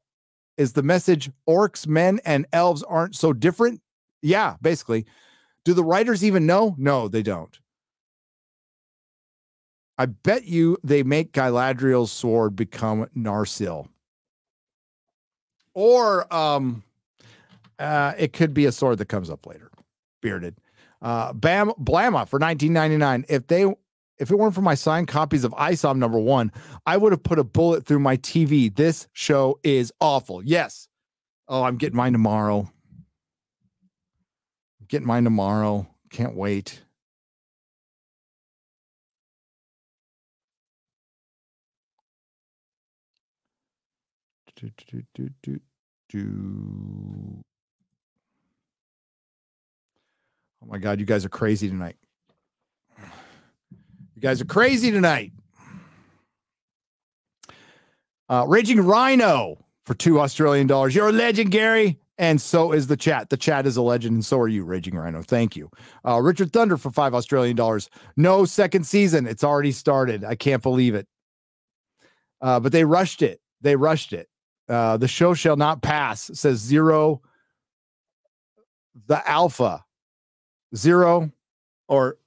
is the message orcs, men, and elves aren't so different? Yeah, basically. Do the writers even know? No, they don't. I bet you they make Galadriel's sword become Narsil. Or um uh it could be a sword that comes up later. Bearded. Uh Bam Blamma for 1999. If they if it weren't for my signed copies of ISOM number one, I would have put a bullet through my TV. This show is awful. Yes. Oh, I'm getting mine tomorrow. Getting mine tomorrow. Can't wait. Do, do, do, do, do. Oh my God, you guys are crazy tonight. You guys are crazy tonight. Uh, Raging Rhino for two Australian dollars. You're a legend, Gary. And so is the chat. The chat is a legend, and so are you, Raging Rhino. Thank you. Uh, Richard Thunder for five Australian dollars. No second season. It's already started. I can't believe it. Uh, but they rushed it. They rushed it. Uh, the show shall not pass, says zero. The Alpha. Zero or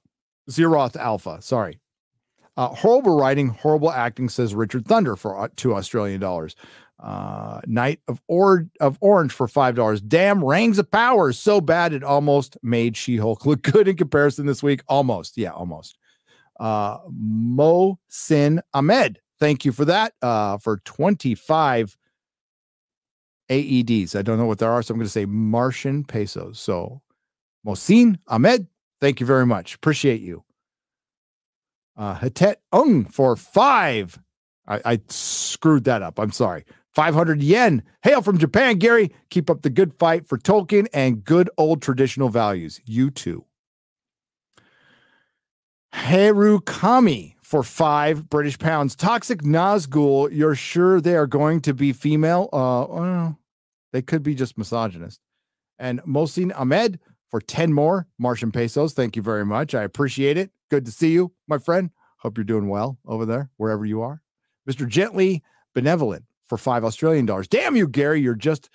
Zeroth Alpha. Sorry. Uh, horrible writing, horrible acting, says Richard Thunder for uh, two Australian dollars. Uh, Knight of or of Orange for five dollars. Damn, Rings of Power so bad it almost made She-Hulk look [laughs] good in comparison this week. Almost, yeah, almost. Uh, Mo Sin Ahmed, thank you for that. Uh, for twenty five AEDs. I don't know what there are, so I'm going to say Martian pesos. So Mosin Ahmed, thank you very much. Appreciate you. Uh, Hatet Ung for five. I, I screwed that up. I'm sorry. 500 yen. Hail from Japan, Gary. Keep up the good fight for Tolkien and good old traditional values. You too. Harukami for five British pounds. Toxic Nazgul, you're sure they are going to be female? Uh, they could be just misogynist. And Mosin Ahmed for 10 more Martian pesos. Thank you very much. I appreciate it. Good to see you, my friend. Hope you're doing well over there, wherever you are. Mr. Gently Benevolent for five Australian dollars. Damn you, Gary. You're just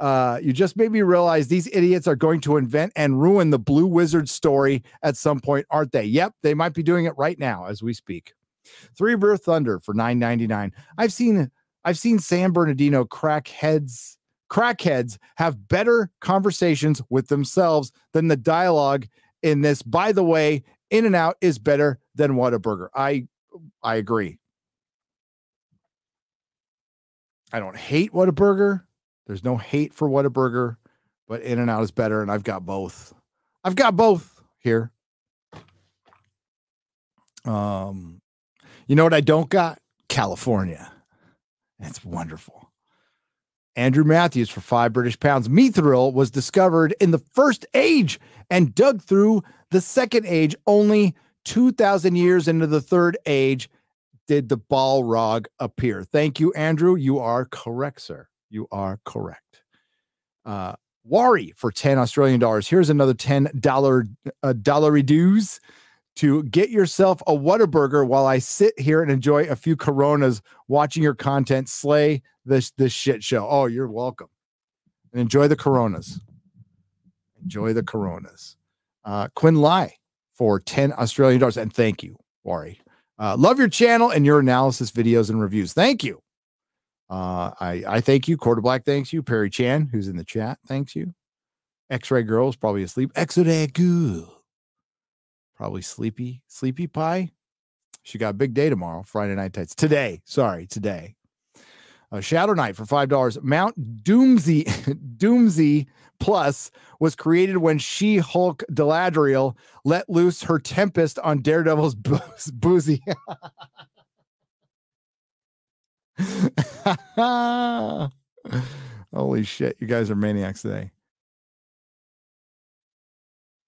uh, you just made me realize these idiots are going to invent and ruin the Blue Wizard story at some point, aren't they? Yep, they might be doing it right now as we speak. Three Beer Thunder for nine ninety nine. I've seen I've seen San Bernardino crackheads crackheads have better conversations with themselves than the dialogue in this. By the way, In and Out is better than Whataburger. I I agree. I don't hate Whataburger. There's no hate for Whataburger, but In and Out is better, and I've got both. I've got both here. Um, you know what I don't got? California. It's wonderful. Andrew Matthews for five British pounds. Mithril was discovered in the first age and dug through the second age. Only 2,000 years into the third age did the Balrog appear. Thank you, Andrew. You are correct, sir. You are correct. Uh, Wari for 10 Australian dollars. Here's another $10 uh, dollary dues to get yourself a Whataburger while I sit here and enjoy a few Coronas watching your content slay this this shit show. Oh, you're welcome. And enjoy the Coronas. Enjoy the Coronas. Uh, Quinn Lai for 10 Australian dollars. And thank you, Wari. Uh, love your channel and your analysis videos and reviews. Thank you. Uh, I, I thank you. Quarter Black thanks you. Perry Chan, who's in the chat, thanks you. X-Ray Girl's probably asleep. X-Ray Girl. Probably sleepy, sleepy pie. She got a big day tomorrow, Friday night tights. Today, sorry, today. Uh, Shadow Knight for five dollars. Mount Doomsy, [laughs] Doomsy Plus was created when She Hulk Deladriel let loose her Tempest on Daredevil's [laughs] bo- boozy. [laughs] [laughs] Holy shit, you guys are maniacs today.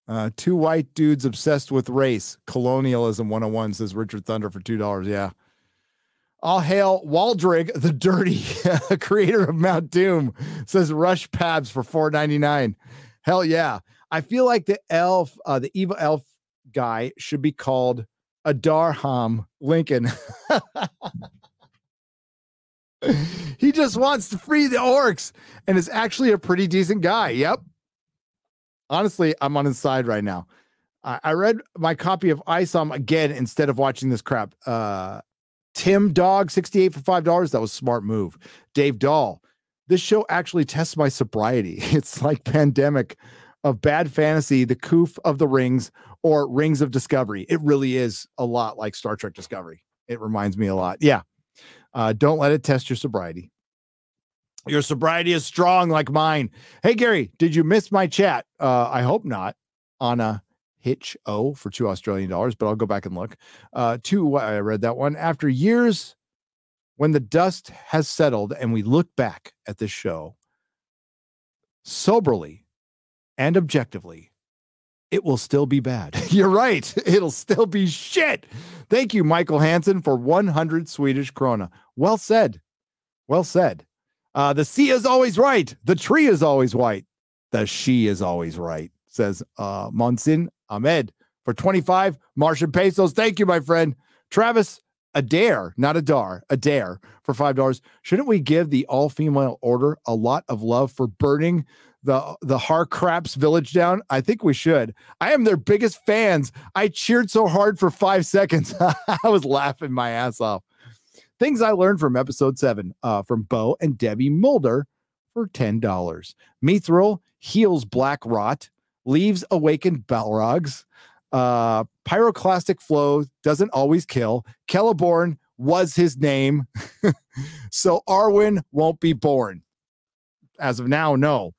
Uh, two white dudes obsessed with race. Colonialism 101 says Richard Thunder for $2. Yeah. All hail Waldrig the Dirty, [laughs] creator of Mount Doom, says Rush Pabs for four ninety nine. Hell yeah! I feel like the elf, uh, the evil elf guy, should be called Adarham Lincoln. [laughs] [laughs] he just wants to free the orcs and is actually a pretty decent guy. Yep. Honestly, I'm on his side right now. I, I read my copy of ISOM again instead of watching this crap. Uh, Tim Dog, 68 for $5. That was a smart move. Dave Dahl, this show actually tests my sobriety. [laughs] It's like pandemic of bad fantasy, the coof of the rings, or rings of discovery. It really is a lot like Star Trek Discovery. It reminds me a lot. Yeah. Uh, don't let it test your sobriety. Your sobriety is strong like mine. Hey, Gary, did you miss my chat? Uh, I hope not. On a hitch O for two Australian dollars, but I'll go back and look. Uh, two, I read that one. After years, when the dust has settled and we look back at this show soberly and objectively, it will still be bad. [laughs] You're right. It'll still be shit. Thank you, Michael Hansen, for 100 Swedish krona. Well said. Well said. Uh, the sea is always right. The tree is always white. The she is always right, says uh, Monsin Ahmed for 25 Martian pesos. Thank you, my friend. Travis Adair, not Adar, Adair for $5. Shouldn't we give the all female order a lot of love for burning the the Harcraps village down? I think we should. I am their biggest fans. I cheered so hard for five seconds. [laughs] I was laughing my ass off. Things I learned from episode seven uh, from Bo and Debbie Mulder for $10. Mithril heals black rot, leaves awakened Balrogs. Uh, pyroclastic flow doesn't always kill. Celeborn was his name. [laughs] so Arwen won't be born. As of now, no.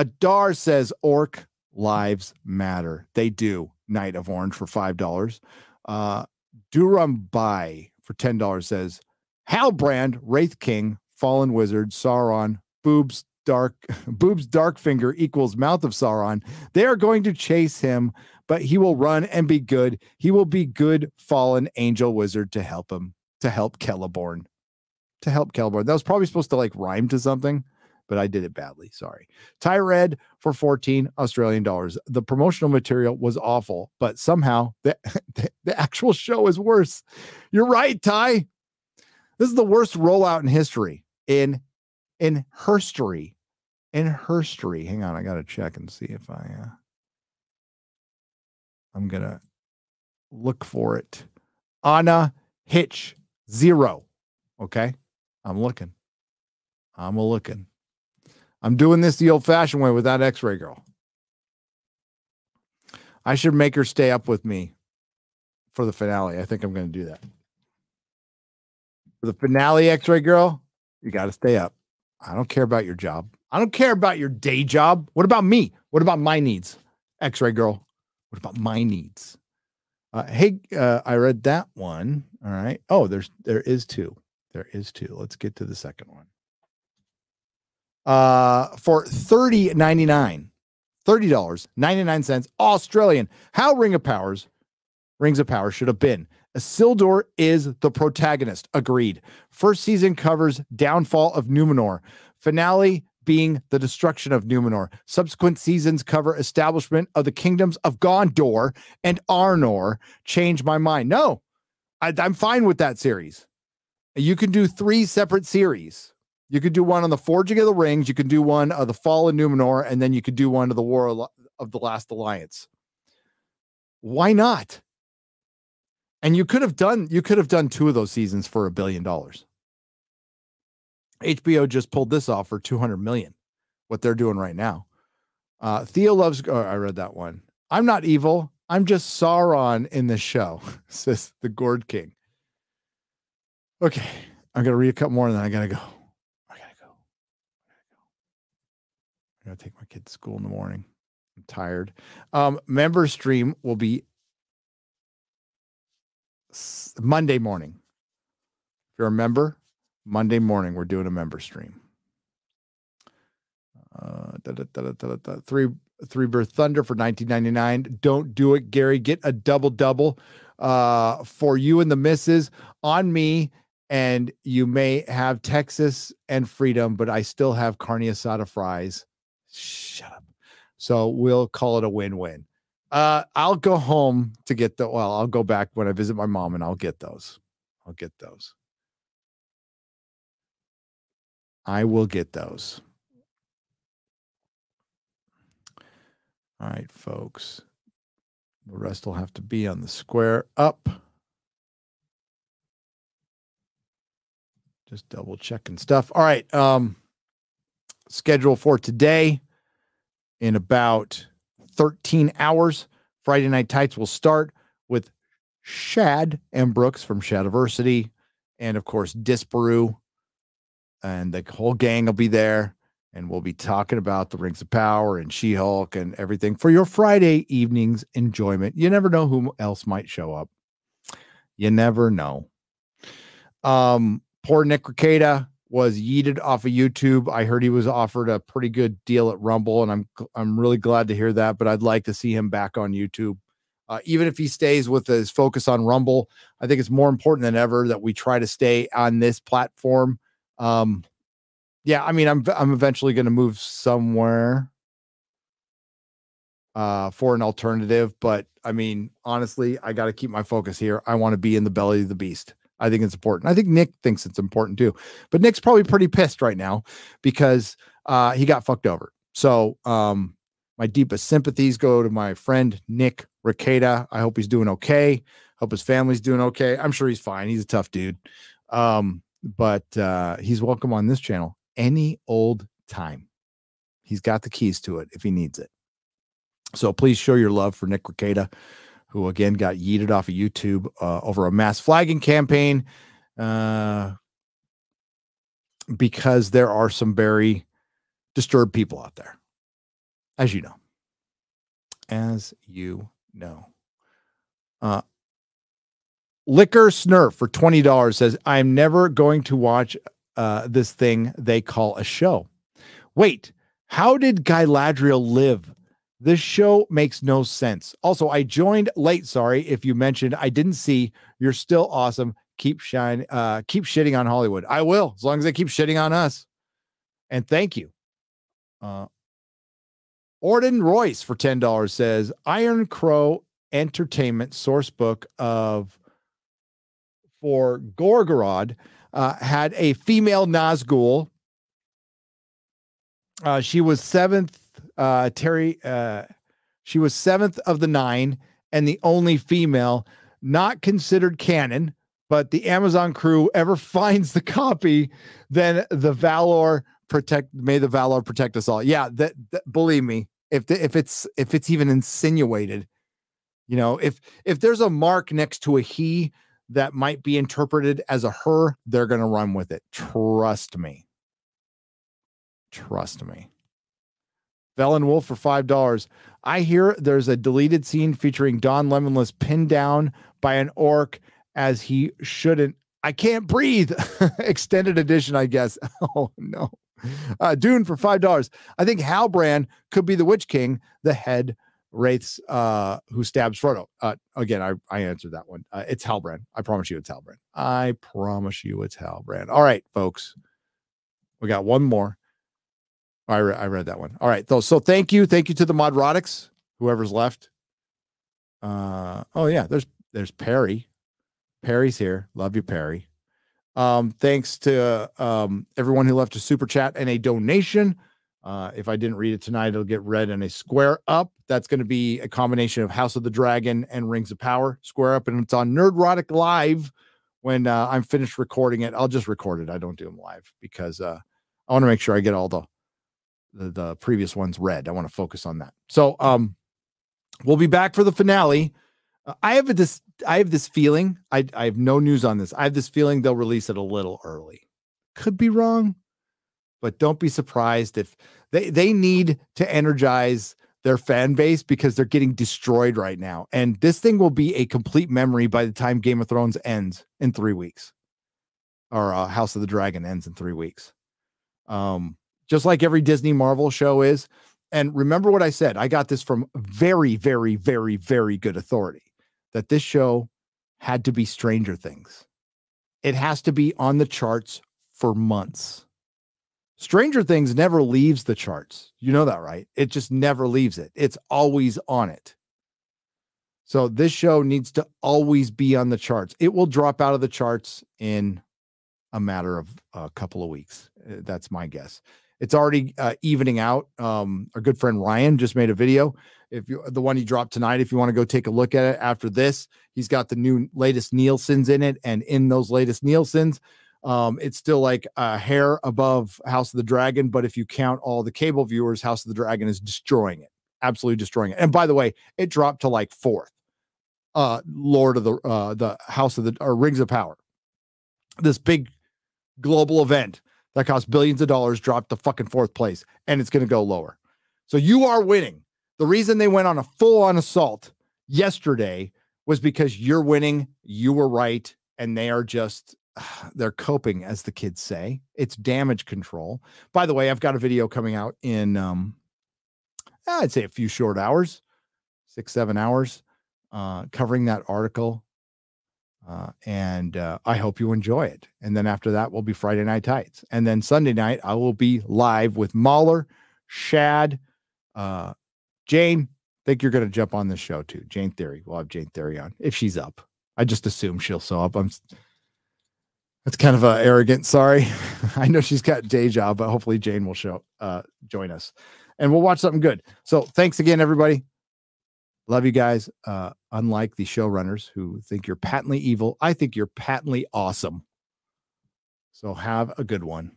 Adar says orc lives matter. They do. Knight of Orange for $5. Uh, Durambai for $10 says Halbrand, Wraith King, Fallen Wizard, Sauron, Boobs, Dark, [laughs] Boobs, Dark Finger equals Mouth of Sauron. They are going to chase him, but he will run and be good. He will be good, fallen angel wizard to help him, to help Celeborn. To help Celeborn. That was probably supposed to like rhyme to something, but I did it badly. Sorry. Ty Red for 14 Australian dollars. The promotional material was awful, but somehow the, [laughs] the, the actual show is worse. You're right, Ty. This is the worst rollout in history. In in herstory. In herstory. Hang on, I gotta check and see if I uh I'm gonna look for it. Anna Hitch zero. Okay. I'm looking. I'm a looking. I'm doing this the old fashioned way without X ray girl. I should make her stay up with me for the finale. I think I'm going to do that. For the finale, X ray girl, you got to stay up. I don't care about your job. I don't care about your day job. What about me? What about my needs? X ray girl, what about my needs? Uh, hey, uh, I read that one. All right. Oh, there's there is two. There is two. Let's get to the second one uh, for thirty ninety nine, thirty dollars ninety nine cents Australian. How Ring of Powers, Rings of Power should have been. Isildur is the protagonist. Agreed. First season covers downfall of Numenor. Finale being the destruction of Numenor. Subsequent seasons cover establishment of the kingdoms of Gondor and Arnor. Change my mind. No, I, I'm fine with that series. You can do three separate series. You could do one on the Forging of the Rings. You can do one of the Fall of Numenor, and then you could do one of the War of the Last Alliance. Why not? And you could have done you could have done two of those seasons for a billion dollars. HBO just pulled this off for 200 million. What they're doing right now. Uh, Theo loves. Oh, I read that one. I'm not evil. I'm just Sauron in this show, [laughs] says the Gourd King. Okay, I'm gonna read a couple more, and then I gotta go. I gotta take my kid to school in the morning. I'm tired. Um, member stream will be Monday morning. If you're a member, Monday morning we're doing a member stream. Uh, da, da, da. Three three birth thunder for 1999. Don't do it, Gary. Get a double double. uh, for you and the misses on me. And you may have Texas and freedom, but I still have carne asada fries. Shut up. So we'll call it a win-win. Uh, I'll go home to get the. Well, I'll go back when I visit my mom, and I'll get those. I'll get those. I will get those. All right, folks. The rest will have to be on the square up. Just double checking stuff. All right. Um, schedule for today in about 13 hours. Friday Night Tights will start with Shad and Brooks from Shadiversity, and of course Disparu, and the whole gang will be there, and we'll be talking about the Rings of Power and She-Hulk and everything for your Friday evening's enjoyment. You never know who else might show up. You never know. Um, poor Nick Rekieta was yeeted off of YouTube. I heard he was offered a pretty good deal at Rumble, and I'm I'm really glad to hear that. But I'd like to see him back on YouTube, uh, even if he stays with his focus on Rumble. I think it's more important than ever that we try to stay on this platform. Um, yeah, I mean, I'm I'm eventually going to move somewhere uh, for an alternative, but I mean, honestly, I got to keep my focus here. I want to be in the belly of the beast. I think it's important. I think Nick thinks it's important too. But Nick's probably pretty pissed right now because uh, he got fucked over. So um, my deepest sympathies go to my friend Nick Rekieta. I hope he's doing okay. Hope his family's doing okay. I'm sure he's fine. He's a tough dude. Um, but uh, he's welcome on this channel any old time. He's got the keys to it if he needs it. So please show your love for Nick Rekieta who again got yeeted off of YouTube uh, over a mass flagging campaign uh, because there are some very disturbed people out there, as you know. As you know. Uh, Liquor Snurf for $20 says, I'm never going to watch uh, this thing they call a show. Wait, how did Galadriel live? This show makes no sense. Also, I joined late. Sorry if you mentioned I didn't see. You're still awesome. Keep shine. Uh, keep shitting on Hollywood. I will, as long as they keep shitting on us. And thank you. Uh, Orden Royce for ten dollars says Iron Crown Entertainment source book of for Gorgoroth uh, had a female Nazgul. Uh, she was seventh uh, Terry, uh, she was seventh of the nine and the only female not considered canon. But the Amazon crew ever [laughs] finds the copy, then the Valar protect. May the Valar protect us all. Yeah, that, that believe me, if the, if it's if it's even insinuated, you know, if if there's a mark next to a he that might be interpreted as a her, they're gonna run with it. Trust me. Trust me. Velen Wolf for five dollars. I hear there's a deleted scene featuring Don Lemonless pinned down by an orc as he shouldn't. I can't breathe. [laughs] Extended edition, I guess. [laughs] Oh no. Uh, Dune for five dollars. I think Halbrand could be the Witch King, the head wraiths uh, who stabs Frodo. Uh, again, I, I answered that one. Uh, it's Halbrand. I promise you, it's Halbrand. I promise you, it's Halbrand. All right, folks. We got one more. I, re- I read that one. All right. So, so thank you. Thank you to the Modrotics, whoever's left. Uh, oh, yeah. There's there's Perry. Perry's here. Love you, Perry. Um, thanks to um, everyone who left a super chat and a donation. Uh, if I didn't read it tonight, it'll get read in a square up. That's going to be a combination of House of the Dragon and Rings of Power. Square up, and it's on Nerdrotic Live. When uh, I'm finished recording it, I'll just record it. I don't do them live because uh, I want to make sure I get all the the, the previous ones read. I want to focus on that. So um we'll be back for the finale. Uh, I have a this I have this feeling. I I have no news on this. I have this feeling they'll release it a little early. Could be wrong, but don't be surprised if they they need to energize their fan base because they're getting destroyed right now. And this thing will be a complete memory by the time Game of Thrones ends in 3 weeks. Or uh, House of the Dragon ends in 3 weeks. Um just like every Disney Marvel show is. And remember what I said. I got this from very, very, very, very good authority that this show had to be Stranger Things. It has to be on the charts for months. Stranger Things never leaves the charts. You know that, right? It just never leaves it. It's always on it. So this show needs to always be on the charts. It will drop out of the charts in a matter of a couple of weeks. Uh, That's my guess. It's already uh, evening out. Um, our good friend Ryan just made a video. If you the one he dropped tonight, if you want to go take a look at it after this, he's got the new latest Nielsen's in it, and in those latest Nielsen's, um, it's still like a hair above House of the Dragon. But if you count all the cable viewers, House of the Dragon is destroying it, absolutely destroying it. And by the way, it dropped to like fourth. Uh, Lord of the uh, the House of the or Rings of Power, this big global event that cost billions of dollars dropped to fucking fourth place, and it's going to go lower. So you are winning. The reason they went on a full on assault yesterday was because you're winning. You were right, and they are just [sighs] they're coping, as the kids say. It's damage control. By the way, I've got a video coming out in um, I'd say a few short hours, six seven hours, uh, covering that article. Uh, and uh, I hope you enjoy it. And then after that will be Friday Night Tights. And then Sunday night, I will be live with Mauler, Shad, uh, Jane. Think you're going to jump on this show too. Jane Theory. We'll have Jane Theory on if she's up. I just assume she'll show up. I'm. That's kind of uh, arrogant. Sorry. [laughs] I know she's got day job, but hopefully Jane will show uh, join us, and we'll watch something good. So thanks again, everybody. Love you guys. Uh, unlike the showrunners who think you're patently evil, I think you're patently awesome. So have a good one.